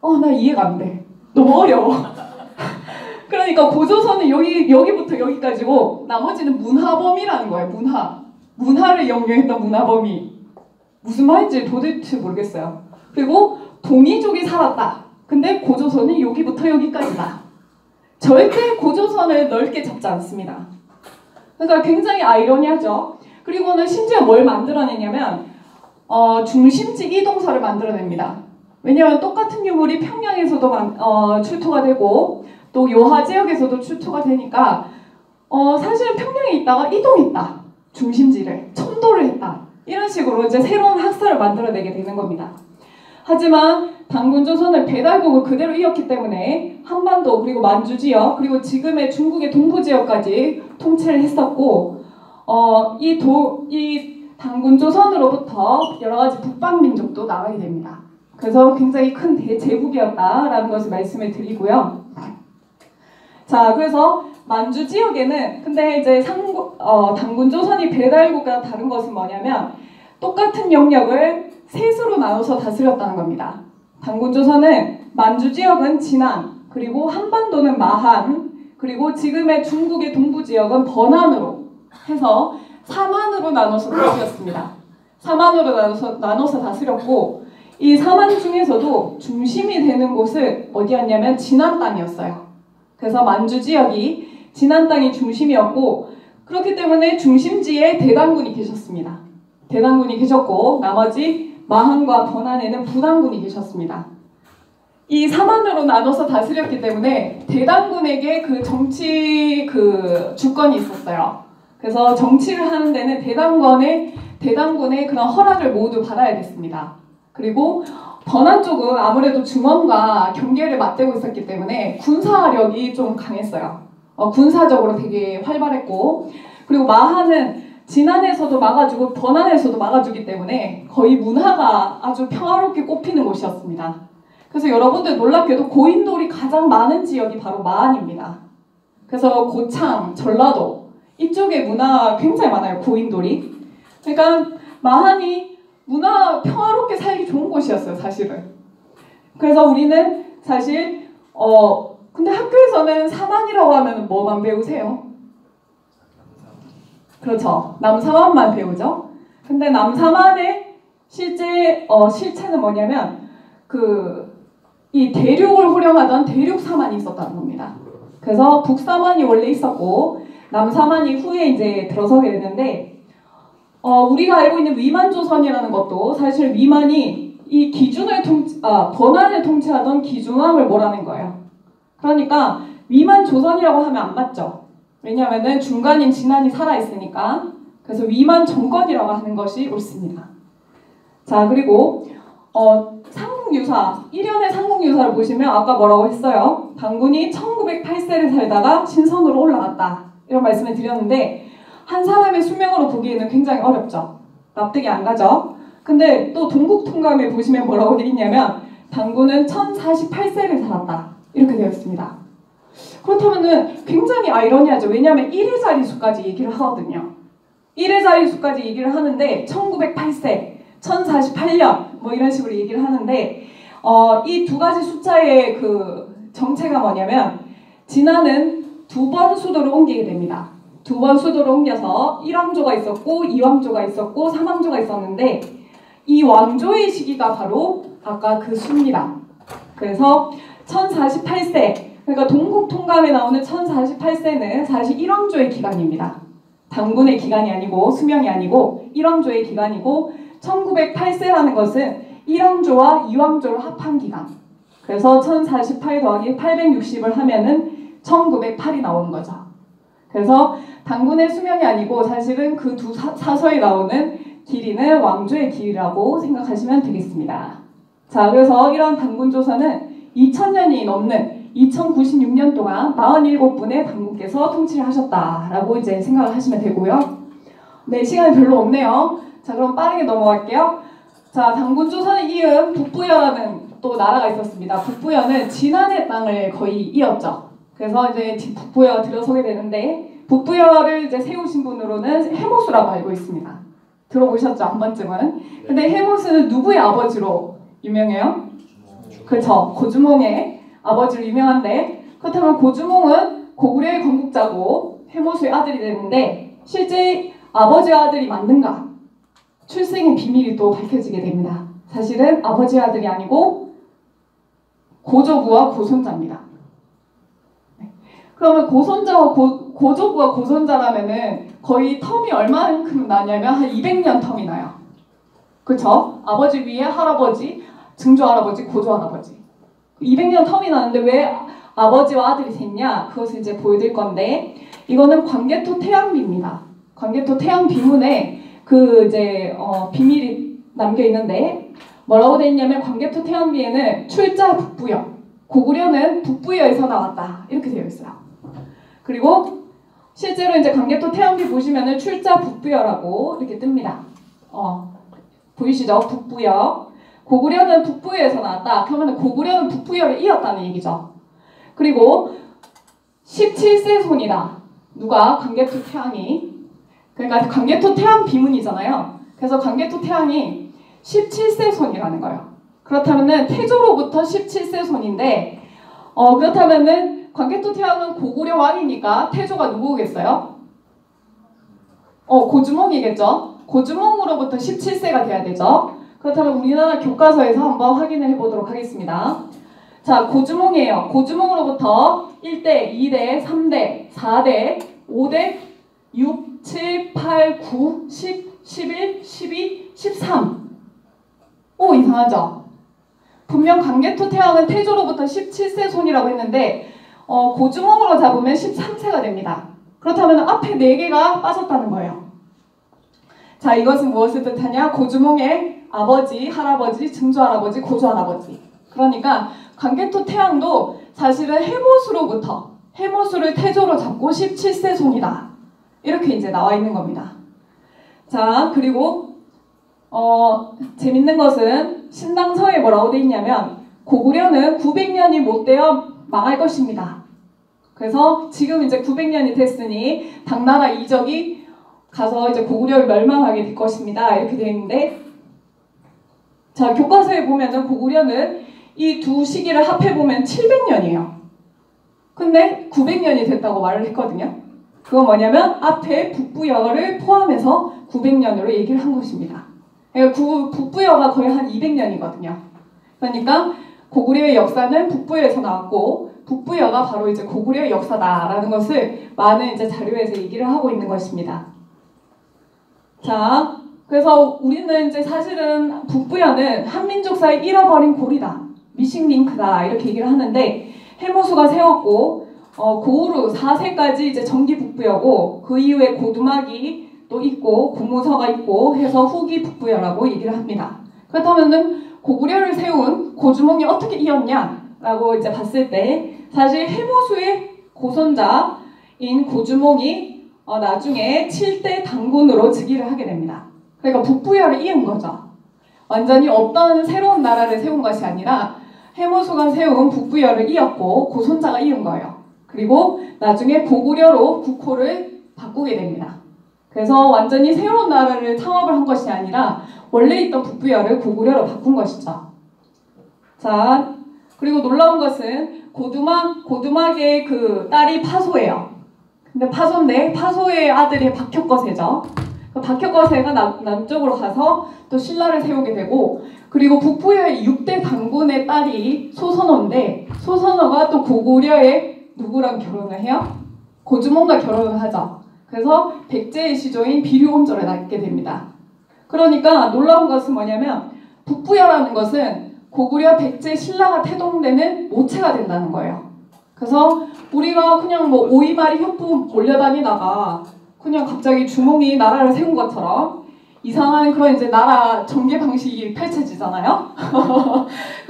어, 나 이해가 안 돼. 너무 어려워. 그러니까 고조선은 여기 여기부터 여기까지고 나머지는 문화 범위라는 거예요. 문화. 문화를 영유했던 문화 범위. 무슨 말인지 도대체 모르겠어요. 그리고 동이족이 살았다. 근데 고조선이 여기부터 여기까지다. 절대 고조선을 넓게 잡지 않습니다. 그러니까 굉장히 아이러니하죠. 그리고는 심지어 뭘 만들어내냐면 어, 중심지 이동설을 만들어냅니다. 왜냐하면 똑같은 유물이 평양에서도 만, 어, 출토가 되고 또 요하 지역에서도 출토가 되니까 어, 사실은 평양에 있다가 이동했다. 중심지를 첨도를 했다. 이런 식으로 이제 새로운 학설을 만들어내게 되는 겁니다. 하지만 당군 조선을 배달국을 그대로 이었기 때문에 한반도 그리고 만주 지역 그리고 지금의 중국의 동부 지역까지 통치를 했었고 어, 이, 도, 이 당군 조선으로부터 여러 가지 북방 민족도 나가게 됩니다. 그래서 굉장히 큰 대제국이었다라는 것을 말씀을 드리고요. 자, 그래서 만주 지역에는 근데 이제 상고, 어, 당군 조선이 배달국과 다른 것은 뭐냐면 똑같은 영역을 셋으로 나눠서 다스렸다는 겁니다. 당군 조선은 만주 지역은 진안, 그리고 한반도는 마한, 그리고 지금의 중국의 동부 지역은 번안으로 해서 사만으로 나눠서 다스렸습니다. 사만으로 나눠서, 나눠서 다스렸고 이 사만 중에서도 중심이 되는 곳은 어디였냐면 진안 땅이었어요. 그래서 만주 지역이 진안 땅이 중심이었고 그렇기 때문에 중심지에 대당군이 계셨습니다. 대당군이 계셨고 나머지 마한과 번안에는 부당군이 계셨습니다. 이 사만으로 나눠서 다스렸기 때문에 대당군에게 그 정치 그 주권이 있었어요. 그래서 정치를 하는 데는 대당군의 대당군의 그런 허락을 모두 받아야 됐습니다. 그리고 번안 쪽은 아무래도 중원과 경계를 맞대고 있었기 때문에 군사력이 좀 강했어요. 어, 군사적으로 되게 활발했고 그리고 마하는 진안에서도 막아주고 번안에서도 막아주기 때문에 거의 문화가 아주 평화롭게 꼽히는 곳이었습니다. 그래서 여러분들 놀랍게도 고인돌이 가장 많은 지역이 바로 마안입니다. 그래서 고창, 전라도 이쪽에 문화가 굉장히 많아요. 고인돌이. 그러니까 마한이 문화 평화롭게 살기 좋은 곳이었어요, 사실은. 그래서 우리는 사실 어 근데 학교에서는 사만이라고 하면 뭐만 배우세요? 그렇죠. 남사만만 배우죠. 근데 남사만의 실제 어, 실체는 뭐냐면 그 이 대륙을 호령하던 대륙 사만이 있었다는 겁니다. 그래서 북사만이 원래 있었고 남사만이 후에 이제 들어서게 됐는데 어, 우리가 알고 있는 위만조선이라는 것도 사실 위만이 이 기준을 통치, 아, 번안을 통치하던 기준왕을 뭐라는 거예요. 그러니까 위만조선이라고 하면 안 맞죠. 왜냐하면 중간인 진안이 살아있으니까. 그래서 위만 정권이라고 하는 것이 옳습니다. 자, 그리고 어, 삼국유사, 1년의 삼국유사를 보시면 아까 뭐라고 했어요? 당군이 1908세를 살다가 신선으로 올라갔다. 이런 말씀을 드렸는데 한 사람의 수명으로 보기에는 굉장히 어렵죠. 납득이 안 가죠. 근데 또 동국통감에 보시면 뭐라고 되어 있냐면 당군은 1048세를 살았다. 이렇게 되어 있습니다. 그렇다면은 굉장히 아이러니하죠. 왜냐하면 1의 자리수까지 얘기를 하거든요. 1의 자리수까지 얘기를 하는데 1908세, 1048년 뭐 이런 식으로 얘기를 하는데 어, 이 두 가지 숫자의 그 정체가 뭐냐면 진화는 두 번 수도를 옮기게 됩니다. 두 번 수도를 옮겨서 1왕조가 있었고 2왕조가 있었고 3왕조가 있었는데 이 왕조의 시기가 바로 아까 그 수입니다. 그래서 1048세 그러니까 동국 통감에 나오는 1048세는 사실 1왕조의 기간입니다. 당군의 기간이 아니고 수명이 아니고 1왕조의 기간이고 1908세라는 것은 1왕조와 2왕조를 합한 기간. 그래서 1048 더하기 860을 하면은 1908이 나오는 거죠. 그래서 당군의 수명이 아니고 사실은 그 두 사서에 나오는 길이는 왕조의 길이라고 생각하시면 되겠습니다. 자, 그래서 이런 당군 조선은 2000년이 넘는 2096년 동안 47분의 당군께서 통치를 하셨다라고 이제 생각을 하시면 되고요. 네, 시간이 별로 없네요. 자, 그럼 빠르게 넘어갈게요. 자, 당군 조선을 이은 북부여라는 또 나라가 있었습니다. 북부여는 진안의 땅을 거의 이었죠. 그래서 이제 북부여가 들어서게 되는데 북부여를 이제 세우신 분으로는 해모수라고 알고 있습니다. 들어보셨죠? 한 번쯤은. 근데 해모수는 누구의 아버지로 유명해요? 그렇죠. 고주몽의 아버지로 유명한데 그렇다면 고주몽은 고구려의 건국자고 해모수의 아들이 되는데 실제 아버지와 아들이 맞는가? 출생의 비밀이 또 밝혀지게 됩니다. 사실은 아버지의 아들이 아니고 고조부와 고손자입니다. 네. 그러면 고손자와 고, 고조부와 고손자라면은 거의 텀이 얼마만큼 나냐면 한 200년 텀이 나요. 그렇죠? 아버지 위에 할아버지, 증조 할아버지, 고조 할아버지. 200년 텀이 나는데 왜 아버지와 아들이 셋냐? 그것을 이제 보여드릴 건데 이거는 광개토 태양비입니다. 광개토 태양 비문에 그 이제 어, 비밀이 남겨 있는데 뭐라고 돼 있냐면 광개토 태양비에는 출자 북부여 고구려는 북부여에서 나왔다 이렇게 되어 있어요. 그리고 실제로 이제 광개토 태양비 보시면은 출자 북부여라고 이렇게 뜹니다. 어, 보이시죠? 북부여. 고구려는 북부여에서 나왔다. 그러면 고구려는 북부여를 이었다는 얘기죠. 그리고 17세 손이다. 누가? 광개토 태양이. 그러니까 광개토 태양 비문이잖아요. 그래서 광개토 태양이 17세 손이라는 거예요. 그렇다면은 태조로부터 17세 손인데 어 그렇다면은 광개토 태양은 고구려 왕이니까 태조가 누구겠어요? 어 고주몽이겠죠. 고주몽으로부터 17세가 돼야 되죠. 그렇다면 우리나라 교과서에서 한번 확인을 해보도록 하겠습니다. 자, 고주몽이에요. 고주몽으로부터 1대, 2대, 3대, 4대, 5대, 6, 7, 8, 9, 10, 11, 12, 13. 오, 이상하죠? 분명 강개토 태양은 태조로부터 17세 손이라고 했는데 어, 고주몽으로 잡으면 13세가 됩니다. 그렇다면 앞에 4개가 빠졌다는 거예요. 자, 이것은 무엇을 뜻하냐? 고주몽의 아버지, 할아버지, 증조할아버지, 고조할아버지. 그러니까 강개토 태양도 사실은 해모수로부터 해모수를 태조로 잡고 17세 손이다. 이렇게 이제 나와 있는 겁니다. 자, 그리고 어, 재밌는 것은 신당서에 뭐라고 돼 있냐면 고구려는 900년이 못 되어 망할 것입니다. 그래서 지금 이제 900년이 됐으니 당나라 이적이 가서 이제 고구려를 멸망하게 될 것입니다. 이렇게 되어 있는데 자, 교과서에 보면은 고구려는 이 두 시기를 합해 보면 700년이에요. 근데 900년이 됐다고 말을 했거든요. 그건 뭐냐면 앞에 북부여를 포함해서 900년으로 얘기를 한 것입니다. 그러니까 구, 북부여가 거의 한 200년이거든요. 그러니까 고구려의 역사는 북부여에서 나왔고 북부여가 바로 이제 고구려의 역사다라는 것을 많은 이제 자료에서 얘기를 하고 있는 것입니다. 자, 그래서 우리는 이제 사실은 북부여는 한민족사의 잃어버린 고리다. 미싱 링크다. 이렇게 얘기를 하는데 해모수가 세웠고 어, 고우루 4세까지 이제 정기 북부여고 그 이후에 고두막이 또 있고 고무서가 있고 해서 후기 북부여라고 얘기를 합니다. 그렇다면은 고구려를 세운 고주몽이 어떻게 이었냐라고 이제 봤을 때 사실 해모수의 고손자인 고주몽이 어, 나중에 7대 당군으로 즉위를 하게 됩니다. 그러니까 북부여를 이은 거죠. 완전히 어떤 새로운 나라를 세운 것이 아니라 해모수가 세운 북부여를 이었고 고손자가 이은 거예요. 그리고 나중에 고구려로 국호를 바꾸게 됩니다. 그래서 완전히 새로운 나라를 창업을 한 것이 아니라 원래 있던 북부여를 고구려로 바꾼 것이죠. 자, 그리고 놀라운 것은 고두막, 고두막의 그 딸이 파소예요. 근데 파소인데 파소의 아들이 박혁거세죠. 그 박혁거세가 남, 남쪽으로 가서 또 신라를 세우게 되고 그리고 북부의 6대 장군의 딸이 소선호인데 소선호가 또 고구려의 누구랑 결혼을 해요? 고주몽과 결혼을 하죠. 그래서 백제의 시조인 비류온절을 낳게 됩니다. 그러니까 놀라운 것은 뭐냐면 북부여라는 것은 고구려 백제 신라가 태동되는 모체가 된다는 거예요. 그래서 우리가 그냥 뭐 오이마리 협부 몰려다니다가 그냥 갑자기 주몽이 나라를 세운 것처럼 이상한 그런 이제 나라 전개 방식이 펼쳐지잖아요.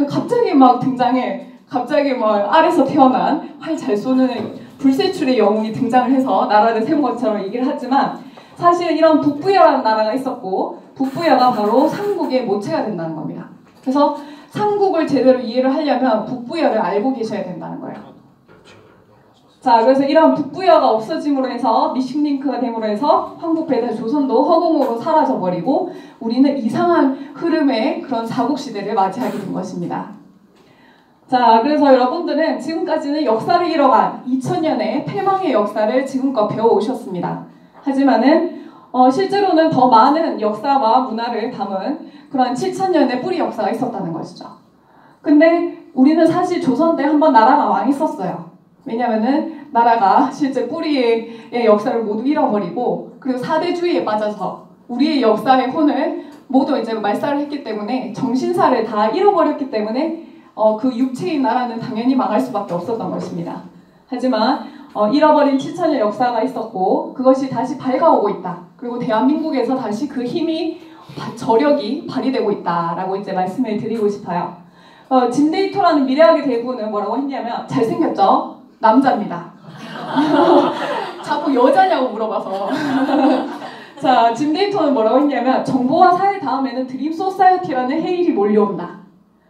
갑자기 막 등장해. 갑자기 뭐 알에서 태어난 활 잘 쏘는 불세출의 영웅이 등장을 해서 나라를 세운 것처럼 얘기를 하지만 사실 이런 북부여라는 나라가 있었고 북부여가 바로 삼국의 모체가 된다는 겁니다. 그래서 삼국을 제대로 이해를 하려면 북부여를 알고 계셔야 된다는 거예요. 자, 그래서 이런 북부여가 없어짐으로 해서 미식링크가 됨으로 해서 황국배대 조선도 허공으로 사라져 버리고 우리는 이상한 흐름의 그런 사국 시대를 맞이하게 된 것입니다. 자, 그래서 여러분들은 지금까지는 역사를 잃어간 2000년의 패망의 역사를 지금껏 배워오셨습니다. 하지만은 어, 실제로는 더 많은 역사와 문화를 담은 그런 7000년의 뿌리 역사가 있었다는 것이죠. 근데 우리는 사실 조선 때 한번 나라가 망했었어요. 왜냐면은 나라가 실제 뿌리의 역사를 모두 잃어버리고 그리고 사대주의에 빠져서 우리의 역사의 혼을 모두 이제 말살을 했기 때문에 정신사를 다 잃어버렸기 때문에 어, 그 육체인 나라는 당연히 망할 수밖에 없었던 것입니다. 하지만 어, 잃어버린 7천년 역사가 있었고 그것이 다시 밝아오고 있다. 그리고 대한민국에서 다시 그 힘이 저력이 발휘되고 있다라고 이제 말씀을 드리고 싶어요. 어, 짐 데이토라는 미래학의 대부는 뭐라고 했냐면 잘생겼죠? 남자입니다. 자꾸 여자냐고 물어봐서. 자, 짐 데이토는 뭐라고 했냐면 정보화 사회 다음에는 dream society라는 해일이 몰려온다.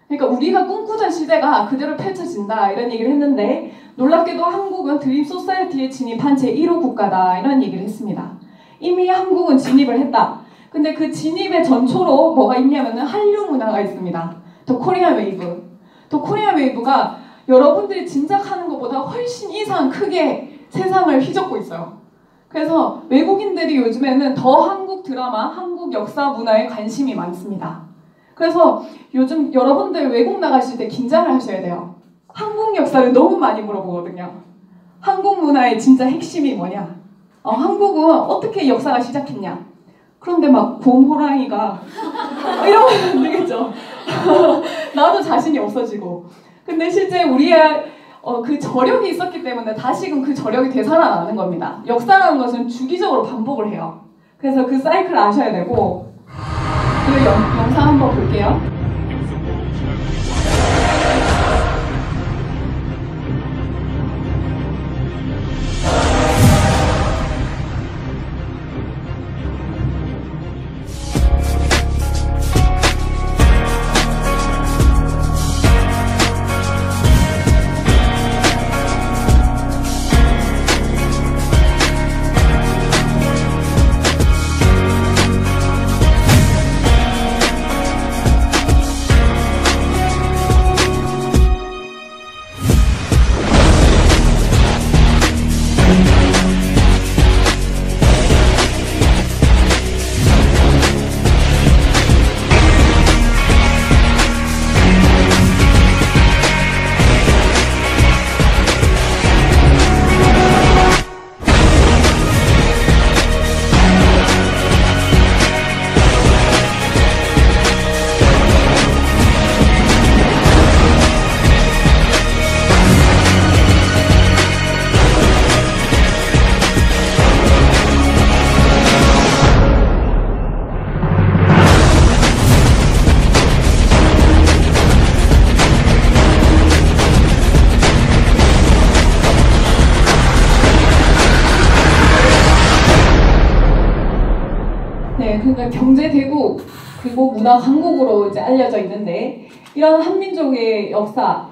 그러니까 우리가 꿈꾸던 시대가 그대로 펼쳐진다 이런 얘기를 했는데 놀랍게도 한국은 dream society에 진입한 제1호 국가다 이런 얘기를 했습니다. 이미 한국은 진입을 했다. 근데 그 진입의 전초로 뭐가 있냐면은 한류 문화가 있습니다. The Korea wave. The Korea wave가 여러분들이 짐작하는 것보다 훨씬 이상 크게 세상을 휘젓고 있어요. 그래서 외국인들이 요즘에는 더 한국 드라마, 한국 역사 문화에 관심이 많습니다. 그래서 요즘 여러분들 외국 나가실 때 긴장을 하셔야 돼요. 한국 역사를 너무 많이 물어보거든요. 한국 문화의 진짜 핵심이 뭐냐? 어, 한국은 어떻게 역사가 시작했냐? 그런데 막 곰호랑이가 이러면 안 되겠죠. 나도 자신이 없어지고. 근데 실제 우리의 어, 그 저력이 있었기 때문에 다시금 그 저력이 되살아나는 겁니다. 역사라는 것은 주기적으로 반복을 해요. 그래서 그 사이클을 아셔야 되고 그 영, 영상 한번 볼게요. 문화 강국으로 이제 알려져 있는데 이런 한민족의 역사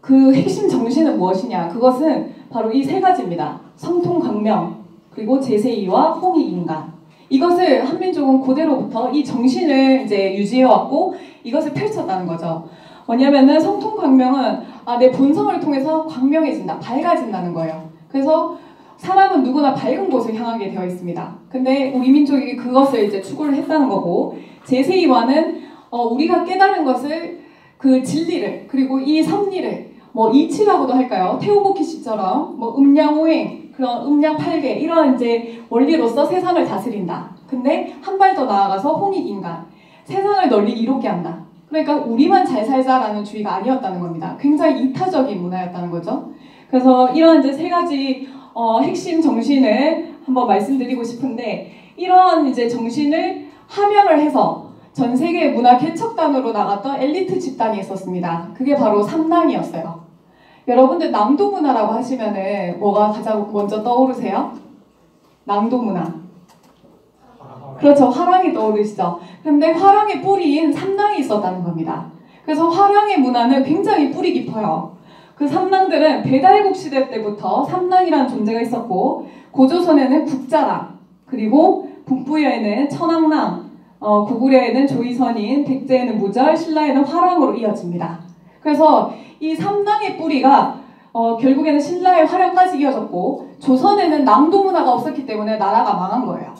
그 핵심 정신은 무엇이냐? 그것은 바로 이 세 가지입니다. 성통 강명 그리고 제세이와 홍익 인간. 이것을 한민족은 고대로부터 이 정신을 이제 유지해왔고 이것을 펼쳤다는 거죠. 뭐냐면은 성통 광명은 아, 내 본성을 통해서 광명해진다, 밝아진다는 거예요. 그래서 사람은 누구나 밝은 곳을 향하게 되어 있습니다. 근데 우리 민족이 그것을 이제 추구를 했다는 거고 제세이와는 어, 우리가 깨달은 것을 그 진리를 그리고 이 섭리를 뭐 이치라고도 할까요? 테오보키 씨처럼 뭐 음양오행 그런 음양 팔계 이런 이제 원리로서 세상을 다스린다. 근데 한 발 더 나아가서 홍익인간 세상을 널리 이롭게 한다. 그러니까 우리만 잘 살자라는 주의가 아니었다는 겁니다. 굉장히 이타적인 문화였다는 거죠. 그래서 이런 이제 세 가지 어, 핵심 정신을 한번 말씀드리고 싶은데 이런 이제 정신을 함양을 해서 전 세계 문화 개척단으로 나갔던 엘리트 집단이 있었습니다. 그게 바로 삼랑이었어요. 여러분들 남도 문화라고 하시면은 뭐가 가장 먼저 떠오르세요? 남도 문화. 그렇죠. 화랑이 떠오르시죠. 근데 화랑의 뿌리인 삼랑이 있었다는 겁니다. 그래서 화랑의 문화는 굉장히 뿌리 깊어요. 그 삼랑들은 배달국 시대 때부터 삼랑이라는 존재가 있었고 고조선에는 국자랑 그리고 북부에는 천왕랑 어, 구구려에는 조이선인 백제에는 무절 신라에는 화랑으로 이어집니다. 그래서 이 삼랑의 뿌리가 어, 결국에는 신라의 화랑까지 이어졌고 조선에는 남도 문화가 없었기 때문에 나라가 망한 거예요.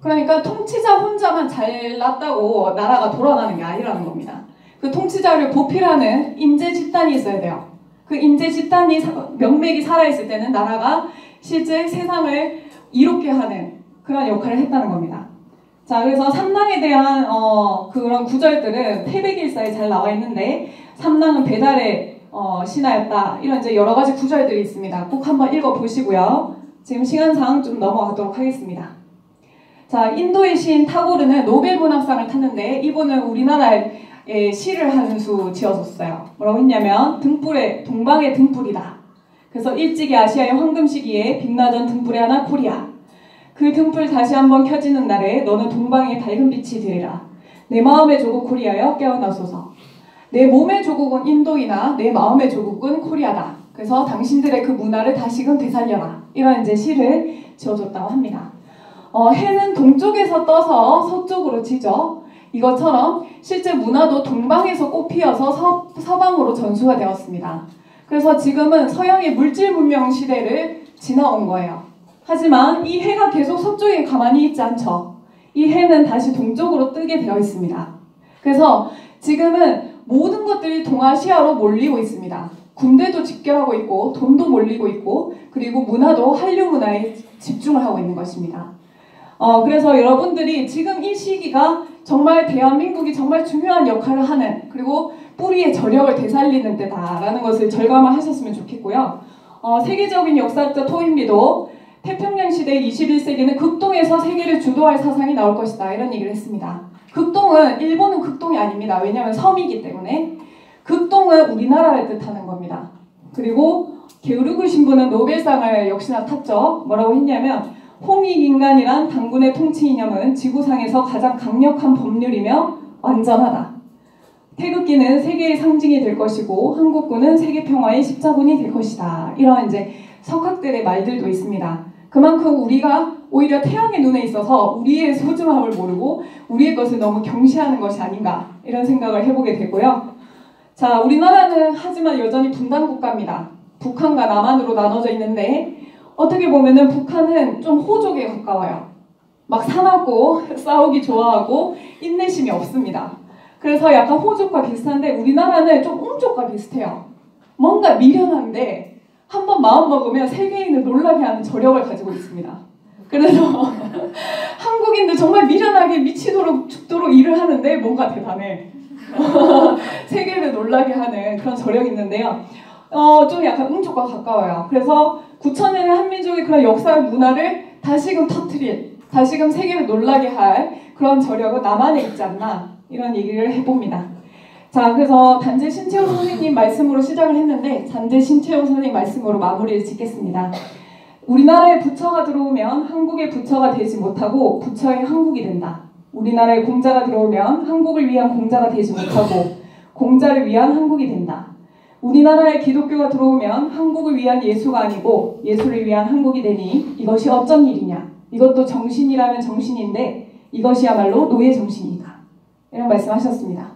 그러니까 통치자 혼자만 잘났다고 나라가 돌아가는 게 아니라는 겁니다. 그 통치자를 보필하는 인재 집단이 있어야 돼요. 그 인재 집단이 명맥이 살아있을 때는 나라가 실제 세상을 이롭게 하는 그런 역할을 했다는 겁니다. 자, 그래서 삼랑에 대한 어, 그런 구절들은 태백일사에 잘 나와 있는데 삼랑은 배달의 어, 신하였다. 이런 이제 여러 가지 구절들이 있습니다. 꼭 한번 읽어 보시고요. 지금 시간상 좀 넘어가도록 하겠습니다. 자, 인도의 시인 타고르는 노벨 문학상을 탔는데 이분은 우리나라에 시를 한수 지어줬어요. 뭐라고 했냐면 등불의 동방의 등불이다. 그래서 일찍이 아시아의 황금 시기에 빛나던 등불의 하나 코리아. 그 등불 다시 한번 켜지는 날에 너는 동방의 밝은 빛이 되리라. 내 마음의 조국 코리아여 깨어나소서. 내 몸의 조국은 인도이나 내 마음의 조국은 코리아다. 그래서 당신들의 그 문화를 다시금 되살려라. 이런 이제 시를 지어줬다고 합니다. 어, 해는 동쪽에서 떠서 서쪽으로 지죠. 이것처럼 실제 문화도 동방에서 꽃피어서 서, 서방으로 전수가 되었습니다. 그래서 지금은 서양의 물질 문명 시대를 지나온 거예요. 하지만 이 해가 계속 서쪽에 가만히 있지 않죠. 이 해는 다시 동쪽으로 뜨게 되어 있습니다. 그래서 지금은 모든 것들이 동아시아로 몰리고 있습니다. 군대도 집결하고 있고 돈도 몰리고 있고 그리고 문화도 한류 문화에 집중을 하고 있는 것입니다. 어, 그래서 여러분들이 지금 이 시기가 정말 대한민국이 정말 중요한 역할을 하는 그리고 뿌리의 저력을 되살리는 때다라는 것을 절감을 하셨으면 좋겠고요. 어, 세계적인 역사학자 토인비도 태평양 시대 21세기는 극동에서 세계를 주도할 사상이 나올 것이다 이런 얘기를 했습니다. 극동은 일본은 극동이 아닙니다. 왜냐하면 섬이기 때문에 극동은 우리나라를 뜻하는 겁니다. 그리고 게으르그 신부는 노벨상을 역시나 탔죠. 뭐라고 했냐면 홍익인간이란 당군의 통치 이념은 지구상에서 가장 강력한 법률이며 완전하다. 태극기는 세계의 상징이 될 것이고 한국군은 세계 평화의 십자군이 될 것이다. 이런 이제 석학들의 말들도 있습니다. 그만큼 우리가 오히려 태양의 눈에 있어서 우리의 소중함을 모르고 우리의 것을 너무 경시하는 것이 아닌가 이런 생각을 해보게 되고요. 자, 우리나라는 하지만 여전히 분단 국가입니다. 북한과 남한으로 나눠져 있는데 어떻게 보면은 북한은 좀 호족에 가까워요. 막 사납고 싸우기 좋아하고 인내심이 없습니다. 그래서 약간 호족과 비슷한데 우리나라는 좀 웅족과 비슷해요. 뭔가 미련한데 한 번 마음 먹으면 세계인을 놀라게 하는 저력을 가지고 있습니다. 그래서 한국인들 정말 미련하게 미치도록 죽도록 일을 하는데 뭔가 대단해. 세계를 놀라게 하는 그런 저력이 있는데요. 어, 좀 약간 웅족과 가까워요. 그래서 9천년의 한민족의 그런 역사 문화를 다시금 터트릴, 다시금 세계를 놀라게 할 그런 저력은 남한에 있지 않나 이런 얘기를 해봅니다. 자, 그래서 단재 신채호 선생님 말씀으로 시작을 했는데 단재 신채호 선생님 말씀으로 마무리를 짓겠습니다. 우리나라에 부처가 들어오면 한국의 부처가 되지 못하고 부처의 한국이 된다. 우리나라에 공자가 들어오면 한국을 위한 공자가 되지 못하고 공자를 위한 한국이 된다. 우리나라에 기독교가 들어오면 한국을 위한 예수가 아니고 예수를 위한 한국이 되니 이것이 어쩐 일이냐. 이것도 정신이라면 정신인데 이것이야말로 노예 정신이다. 이런 말씀하셨습니다.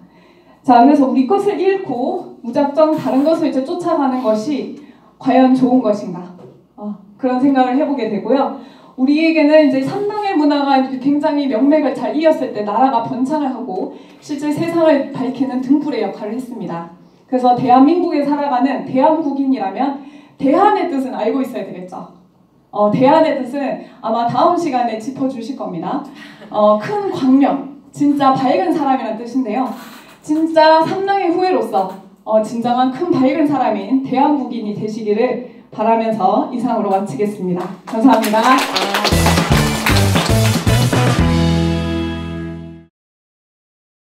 자, 그래서 우리 것을 잃고 무작정 다른 것을 이제 쫓아가는 것이 과연 좋은 것인가? 어, 그런 생각을 해보게 되고요. 우리에게는 이제 삼당의 문화가 굉장히 명맥을 잘 이었을 때 나라가 번창을 하고 실제 세상을 밝히는 등불의 역할을 했습니다. 그래서 대한민국에 살아가는 대한국인이라면 대한의 뜻은 알고 있어야 되겠죠. 어, 대한의 뜻은 아마 다음 시간에 짚어주실 겁니다. 어, 큰 광명, 진짜 밝은 사람이라는 뜻인데요. 진짜 삼당의 후예로서 어, 진정한 큰 밝은 사람인 대한국인이 되시기를 바라면서 이상으로 마치겠습니다. 감사합니다.